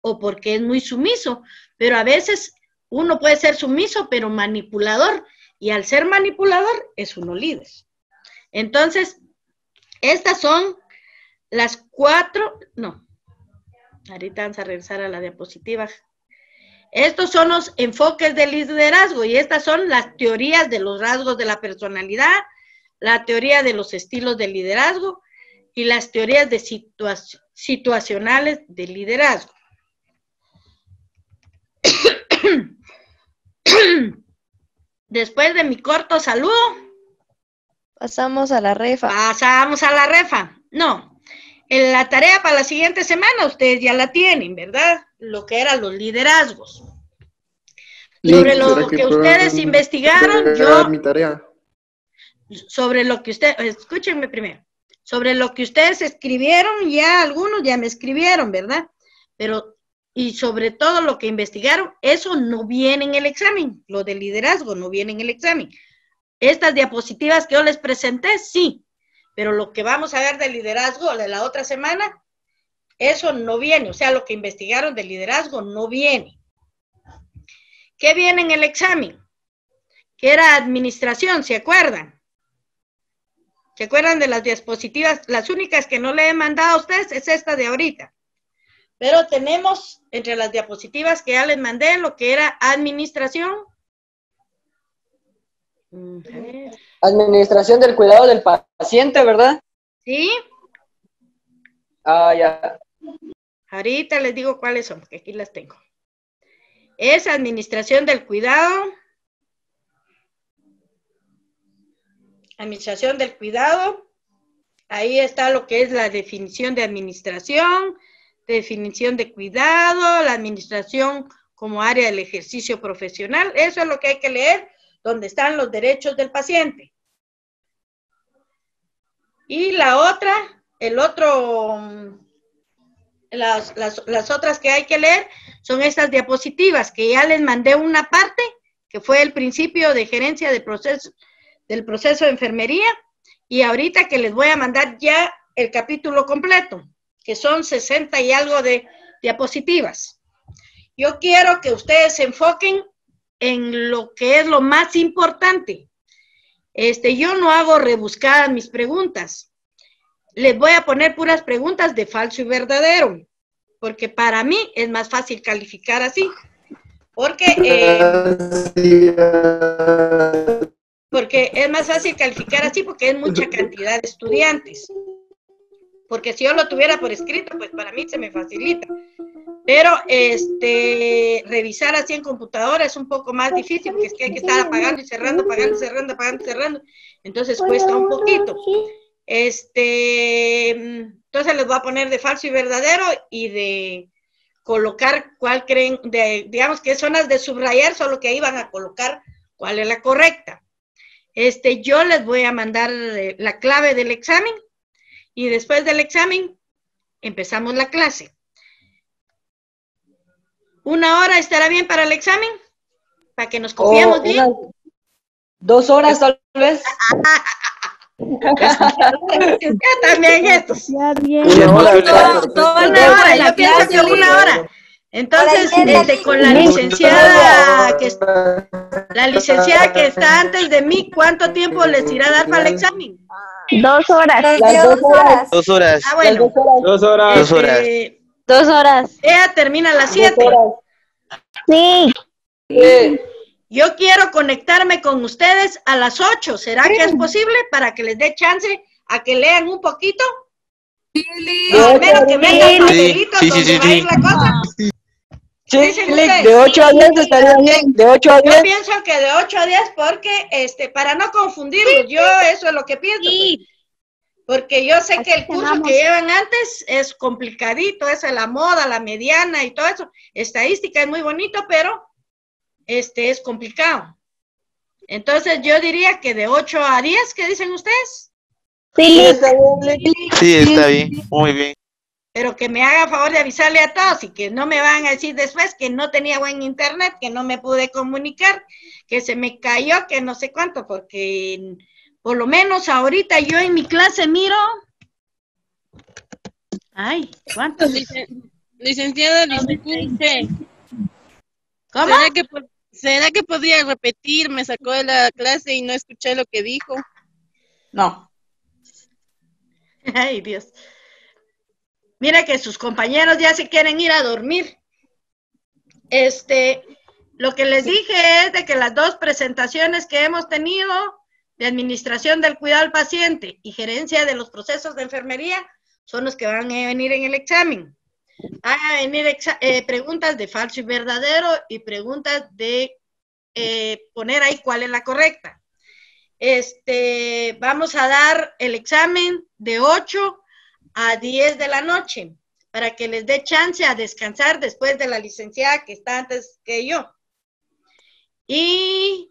o porque es muy sumiso, pero a veces uno puede ser sumiso pero manipulador y al ser manipulador es uno líder. Entonces, estas son las cuatro, no, ahorita vamos a regresar a la diapositiva. Estos son los enfoques del liderazgo y estas son las teorías de los rasgos de la personalidad, la teoría de los estilos de liderazgo y las teorías de situa- situacionales de liderazgo. Después de mi corto saludo, Pasamos a la refa. pasamos a la refa. No, en la tarea para la siguiente semana ustedes ya la tienen, ¿verdad? Lo que eran los liderazgos. Sobre ¿Será lo que ustedes investigaron, yo mi tarea? sobre lo que ustedes, escúchenme primero, sobre lo que ustedes escribieron, ya algunos ya me escribieron, ¿verdad? Pero, y sobre todo lo que investigaron, eso no viene en el examen, lo del liderazgo no viene en el examen. Estas diapositivas que yo les presenté, sí, pero lo que vamos a ver del liderazgo de la otra semana, eso no viene, o sea, lo que investigaron del liderazgo no viene. ¿Qué viene en el examen? Que era administración, ¿se acuerdan? ¿Se acuerdan de las diapositivas? Las únicas que no le he mandado a ustedes es esta de ahorita. Pero tenemos entre las diapositivas que ya les mandé lo que era administración. Administración del cuidado del paciente, ¿verdad? Sí, Ah, ya. ahorita les digo cuáles son, porque aquí las tengo. Es administración del cuidado. Administración del cuidado Ahí está lo que es la definición de administración, definición de cuidado, la administración como área del ejercicio profesional. Eso es lo que hay que leer, donde están los derechos del paciente. Y la otra, el otro, mm, las, las, las otras que hay que leer son estas diapositivas, que ya les mandé una parte, que fue el principio de gerencia de proceso, del proceso de enfermería, y ahorita que les voy a mandar ya el capítulo completo, que son 60 y algo de diapositivas. Yo quiero que ustedes se enfoquen en lo que es lo más importante. Este, yo no hago rebuscadas mis preguntas. Les voy a poner puras preguntas de falso y verdadero, porque para mí es más fácil calificar así. Porque eh, porque es más fácil calificar así porque es mucha cantidad de estudiantes. Porque si yo lo tuviera por escrito, pues para mí se me facilita. Pero este revisar así en computadora es un poco más difícil porque es que hay que estar apagando y cerrando, apagando y cerrando, apagando y cerrando. Entonces cuesta un poquito. Este, entonces les voy a poner de falso y verdadero y de colocar cuál creen, de, digamos que zonas de subrayar, solo que ahí van a colocar cuál es la correcta. Este, yo les voy a mandar eh, la clave del examen y después del examen empezamos la clase. ¿Una hora estará bien para el examen? Para que nos Oh, bien. unas Dos horas tal vez. Ya también esto. Ya bien. Una hora, yo pienso que una hora. Entonces, este, con la licenciada que la licenciada que está antes de mí, ¿cuánto tiempo les irá a dar para el examen? Dos horas. Las dos horas. Dos horas. Ah, bueno. Dos horas. Dos horas. Este, Dos horas. ella termina a las 7. Sí. Yo quiero conectarme con ustedes a las 8. ¿Será que es posible para que les dé chance a que lean un poquito? Al menos que vengan Sí. papelitos Sí, sí, la cosa. Sí, Dicen Lick, ustedes. de 8 a 10 estaría bien. De 8 a Yo 10. pienso que de 8 a 10 porque, este, para no confundirlos, yo eso es lo que pienso. pues. Porque yo sé que el curso que llevan antes es complicadito, es la moda, la mediana y todo eso. Estadística es muy bonito, pero este es complicado. Entonces yo diría que de 8 a 10, ¿qué dicen ustedes? Sí, está bien. Sí, está bien. Muy bien. Pero que me haga favor de avisarle a todos y que no me van a decir después que no tenía buen internet, que no me pude comunicar, que se me cayó, que no sé cuánto, porque por lo menos ahorita yo en mi clase miro. Ay, ¿cuántos? Licen- Licenciada, disculpe. ¿Cómo? ¿Será que, ¿Será que podría repetir? Me sacó de la clase y no escuché lo que dijo. No. Ay, Dios. Mira que sus compañeros ya se quieren ir a dormir. Este, lo que les dije es de que las dos presentaciones que hemos tenido de administración del cuidado al paciente y gerencia de los procesos de enfermería son los que van a venir en el examen. Van a venir eh, preguntas de falso y verdadero y preguntas de eh, poner ahí cuál es la correcta. Este, vamos a dar el examen de 8 a 10 de la noche para que les dé chance a descansar después de la licenciada que está antes que yo. Y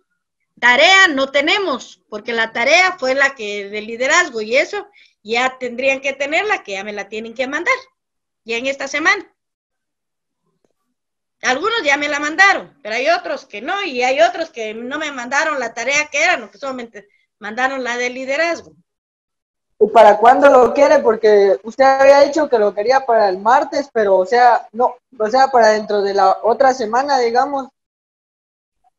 tarea no tenemos, porque la tarea fue la que de liderazgo y eso ya tendrían que tenerla, que ya me la tienen que mandar, ya en esta semana. Algunos ya me la mandaron, pero hay otros que no, y hay otros que no me mandaron la tarea que eran, que solamente mandaron la de liderazgo. ¿Y para cuándo lo quiere? Porque usted había dicho que lo quería para el martes, pero o sea, no, o sea, para dentro de la otra semana, digamos.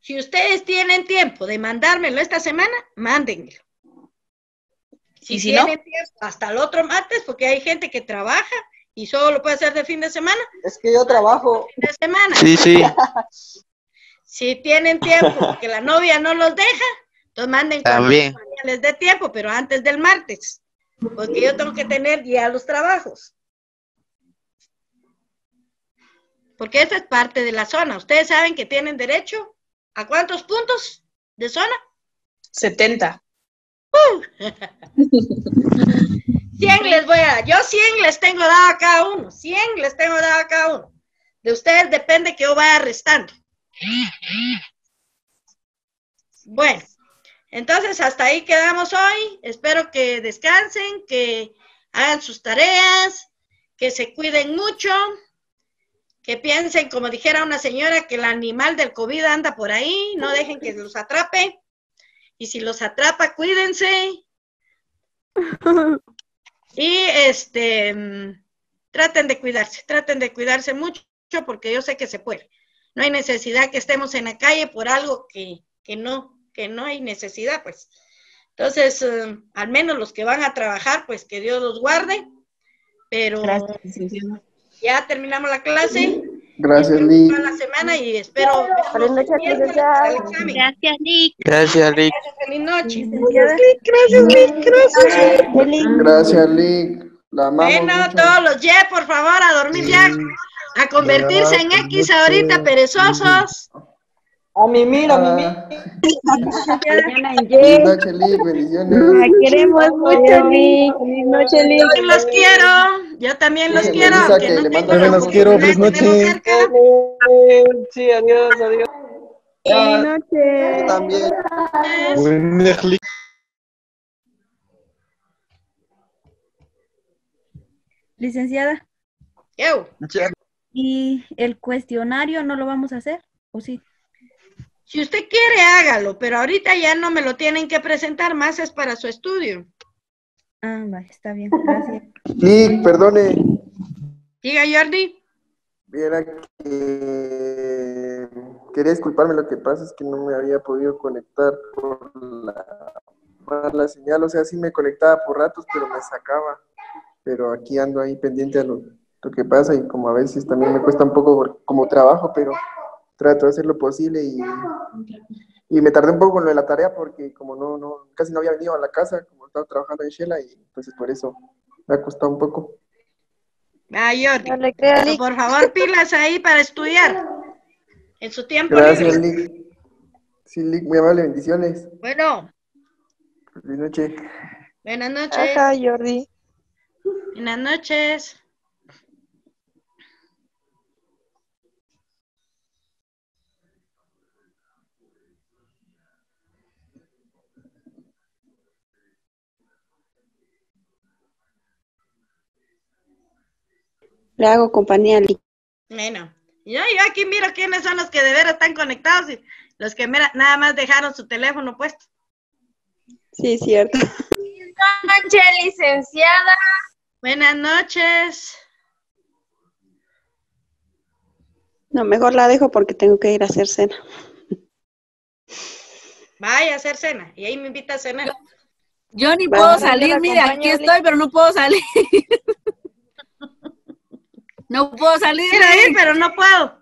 Si ustedes tienen tiempo de mandármelo esta semana, mándenmelo. Si, ¿Y si no? tienen tiempo hasta el otro martes, porque hay gente que trabaja y solo lo puede hacer de fin de semana, Es que yo trabajo. fin de semana. Sí, sí. Si tienen tiempo, porque la novia no los deja, entonces manden cuando También. les dé tiempo, pero antes del martes, porque yo tengo que tener ya los trabajos. Porque esa es parte de la zona. Ustedes saben que tienen derecho a cuántos puntos de zona. 70. 100 les voy a dar. Yo 100 les tengo dado a cada uno. 100 les tengo dado a cada uno. De ustedes depende que yo vaya restando. Bueno, entonces hasta ahí quedamos hoy. Espero que descansen, que hagan sus tareas, que se cuiden mucho, que piensen, como dijera una señora, que el animal del COVID anda por ahí, no dejen que los atrape. Y si los atrapa, cuídense. Y este, traten de cuidarse, traten de cuidarse mucho porque yo sé que se puede. No hay necesidad que estemos en la calle por algo que, que no, que no hay necesidad, pues. Entonces, eh, al menos los que van a trabajar, pues que Dios los guarde. Pero ya terminamos la clase. Gracias, Toda Lick. la semana y espero. Feliz noche, al examen. Gracias, Lick. Gracias, Lick. Feliz noche. Gracias, Lick. Gracias, Lick. La Bueno, mucho. todos los Y, por favor, a dormir ya. A convertirse en X ahorita, perezosos. A mí, mira, a Ah. Feliz noche, Lick. Bendiciones. La queremos mucho, Lick. Noche, Lick. Yo los quiero. Yo también los quiero. Mando la los quiero. Feliz noche. Sí, adiós, adiós. Feliz noche. También. Buenas, Lick. Licenciada, Yo. ¿y el cuestionario no lo vamos a hacer? ¿O sí? Si usted quiere, hágalo, pero ahorita ya no me lo tienen que presentar más, es para su estudio. Ah, vale, está bien, gracias. Lick, perdone. Diga, Jordi. Viera que quería disculparme, lo que pasa es que no me había podido conectar por la mala señal, o sea, sí me conectaba por ratos, pero me sacaba. Pero aquí ando ahí pendiente a lo, lo que pasa y como a veces también me cuesta un poco como trabajo, pero trato de hacer lo posible y, y me tardé un poco con lo de la tarea porque como no, no, casi no había venido a la casa, como estaba trabajando en Shela y entonces por eso me ha costado un poco. Ah, Jordi. No por favor, pilas ahí para estudiar. En su tiempo Gracias, libre. Lick. Sí, Lick, muy amable, bendiciones. Bueno, Feliz noche. buenas noches. Ajá, Jordi. Buenas noches. Le hago compañía. Bueno, yo, yo aquí miro quiénes son los que de veras están conectados y los que mira, nada más dejaron su teléfono puesto. Sí, es cierto. Buenas noches, licenciada. Buenas noches. No, mejor la dejo porque tengo que ir a hacer cena. Vaya a hacer cena y ahí me invita a cenar. Yo ni puedo salir, mire, aquí estoy, pero no puedo salir. No puedo salir. Quiero ir, pero no puedo.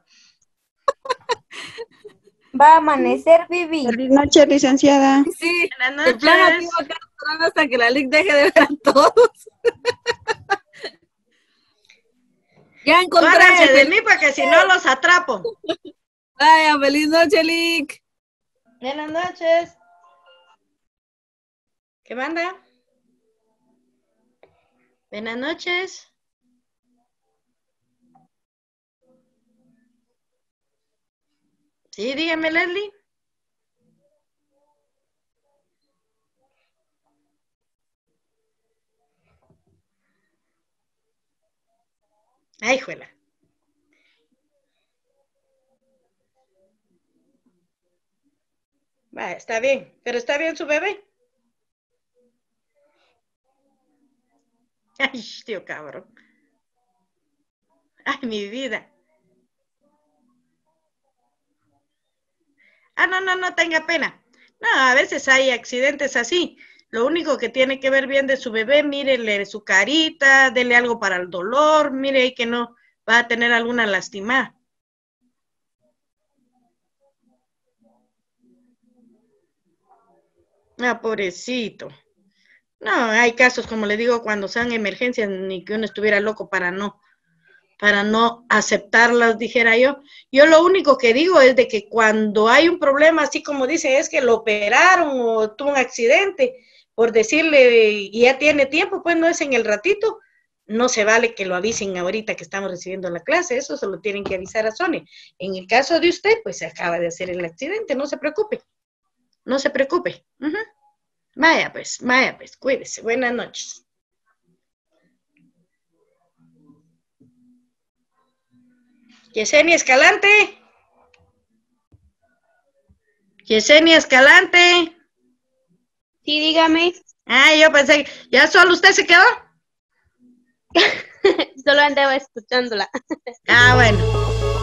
Va a amanecer, Vivi. Feliz noche, licenciada. Sí, Buenas de plano noches. aquí voy a quedar esperando hasta que la LIC deje de ver a todos. ya encontré. De mí porque si no los atrapo. Vaya, feliz noche, Lick. Buenas noches. ¿Qué manda? Buenas noches. Sí, dígame, Leslie. Ay, juela. Va, está bien, pero está bien su bebé. Ay, tío cabrón. Ay, mi vida. Ah, no, no, no tenga pena. No, a veces hay accidentes así. Lo único que tiene que ver bien de su bebé, mírele su carita, dele algo para el dolor, mire ahí que no va a tener alguna lastimada. Ah, pobrecito. No, hay casos, como le digo, cuando sean emergencias, ni que uno estuviera loco para no, para no aceptarlas, dijera yo. Yo lo único que digo es de que cuando hay un problema, así como dice, es que lo operaron o tuvo un accidente, por decirle, y ya tiene tiempo, pues no es en el ratito, no se vale que lo avisen ahorita que estamos recibiendo la clase, eso se lo tienen que avisar a Sony. En el caso de usted, pues se acaba de hacer el accidente, no se preocupe, no se preocupe. Vaya pues, vaya pues, cuídese, buenas noches. Yesenia Escalante. Yesenia Escalante. Sí, dígame. Ah, yo pensé, que- ¿ya solo usted se quedó? Solo andaba escuchándola. Ah, bueno.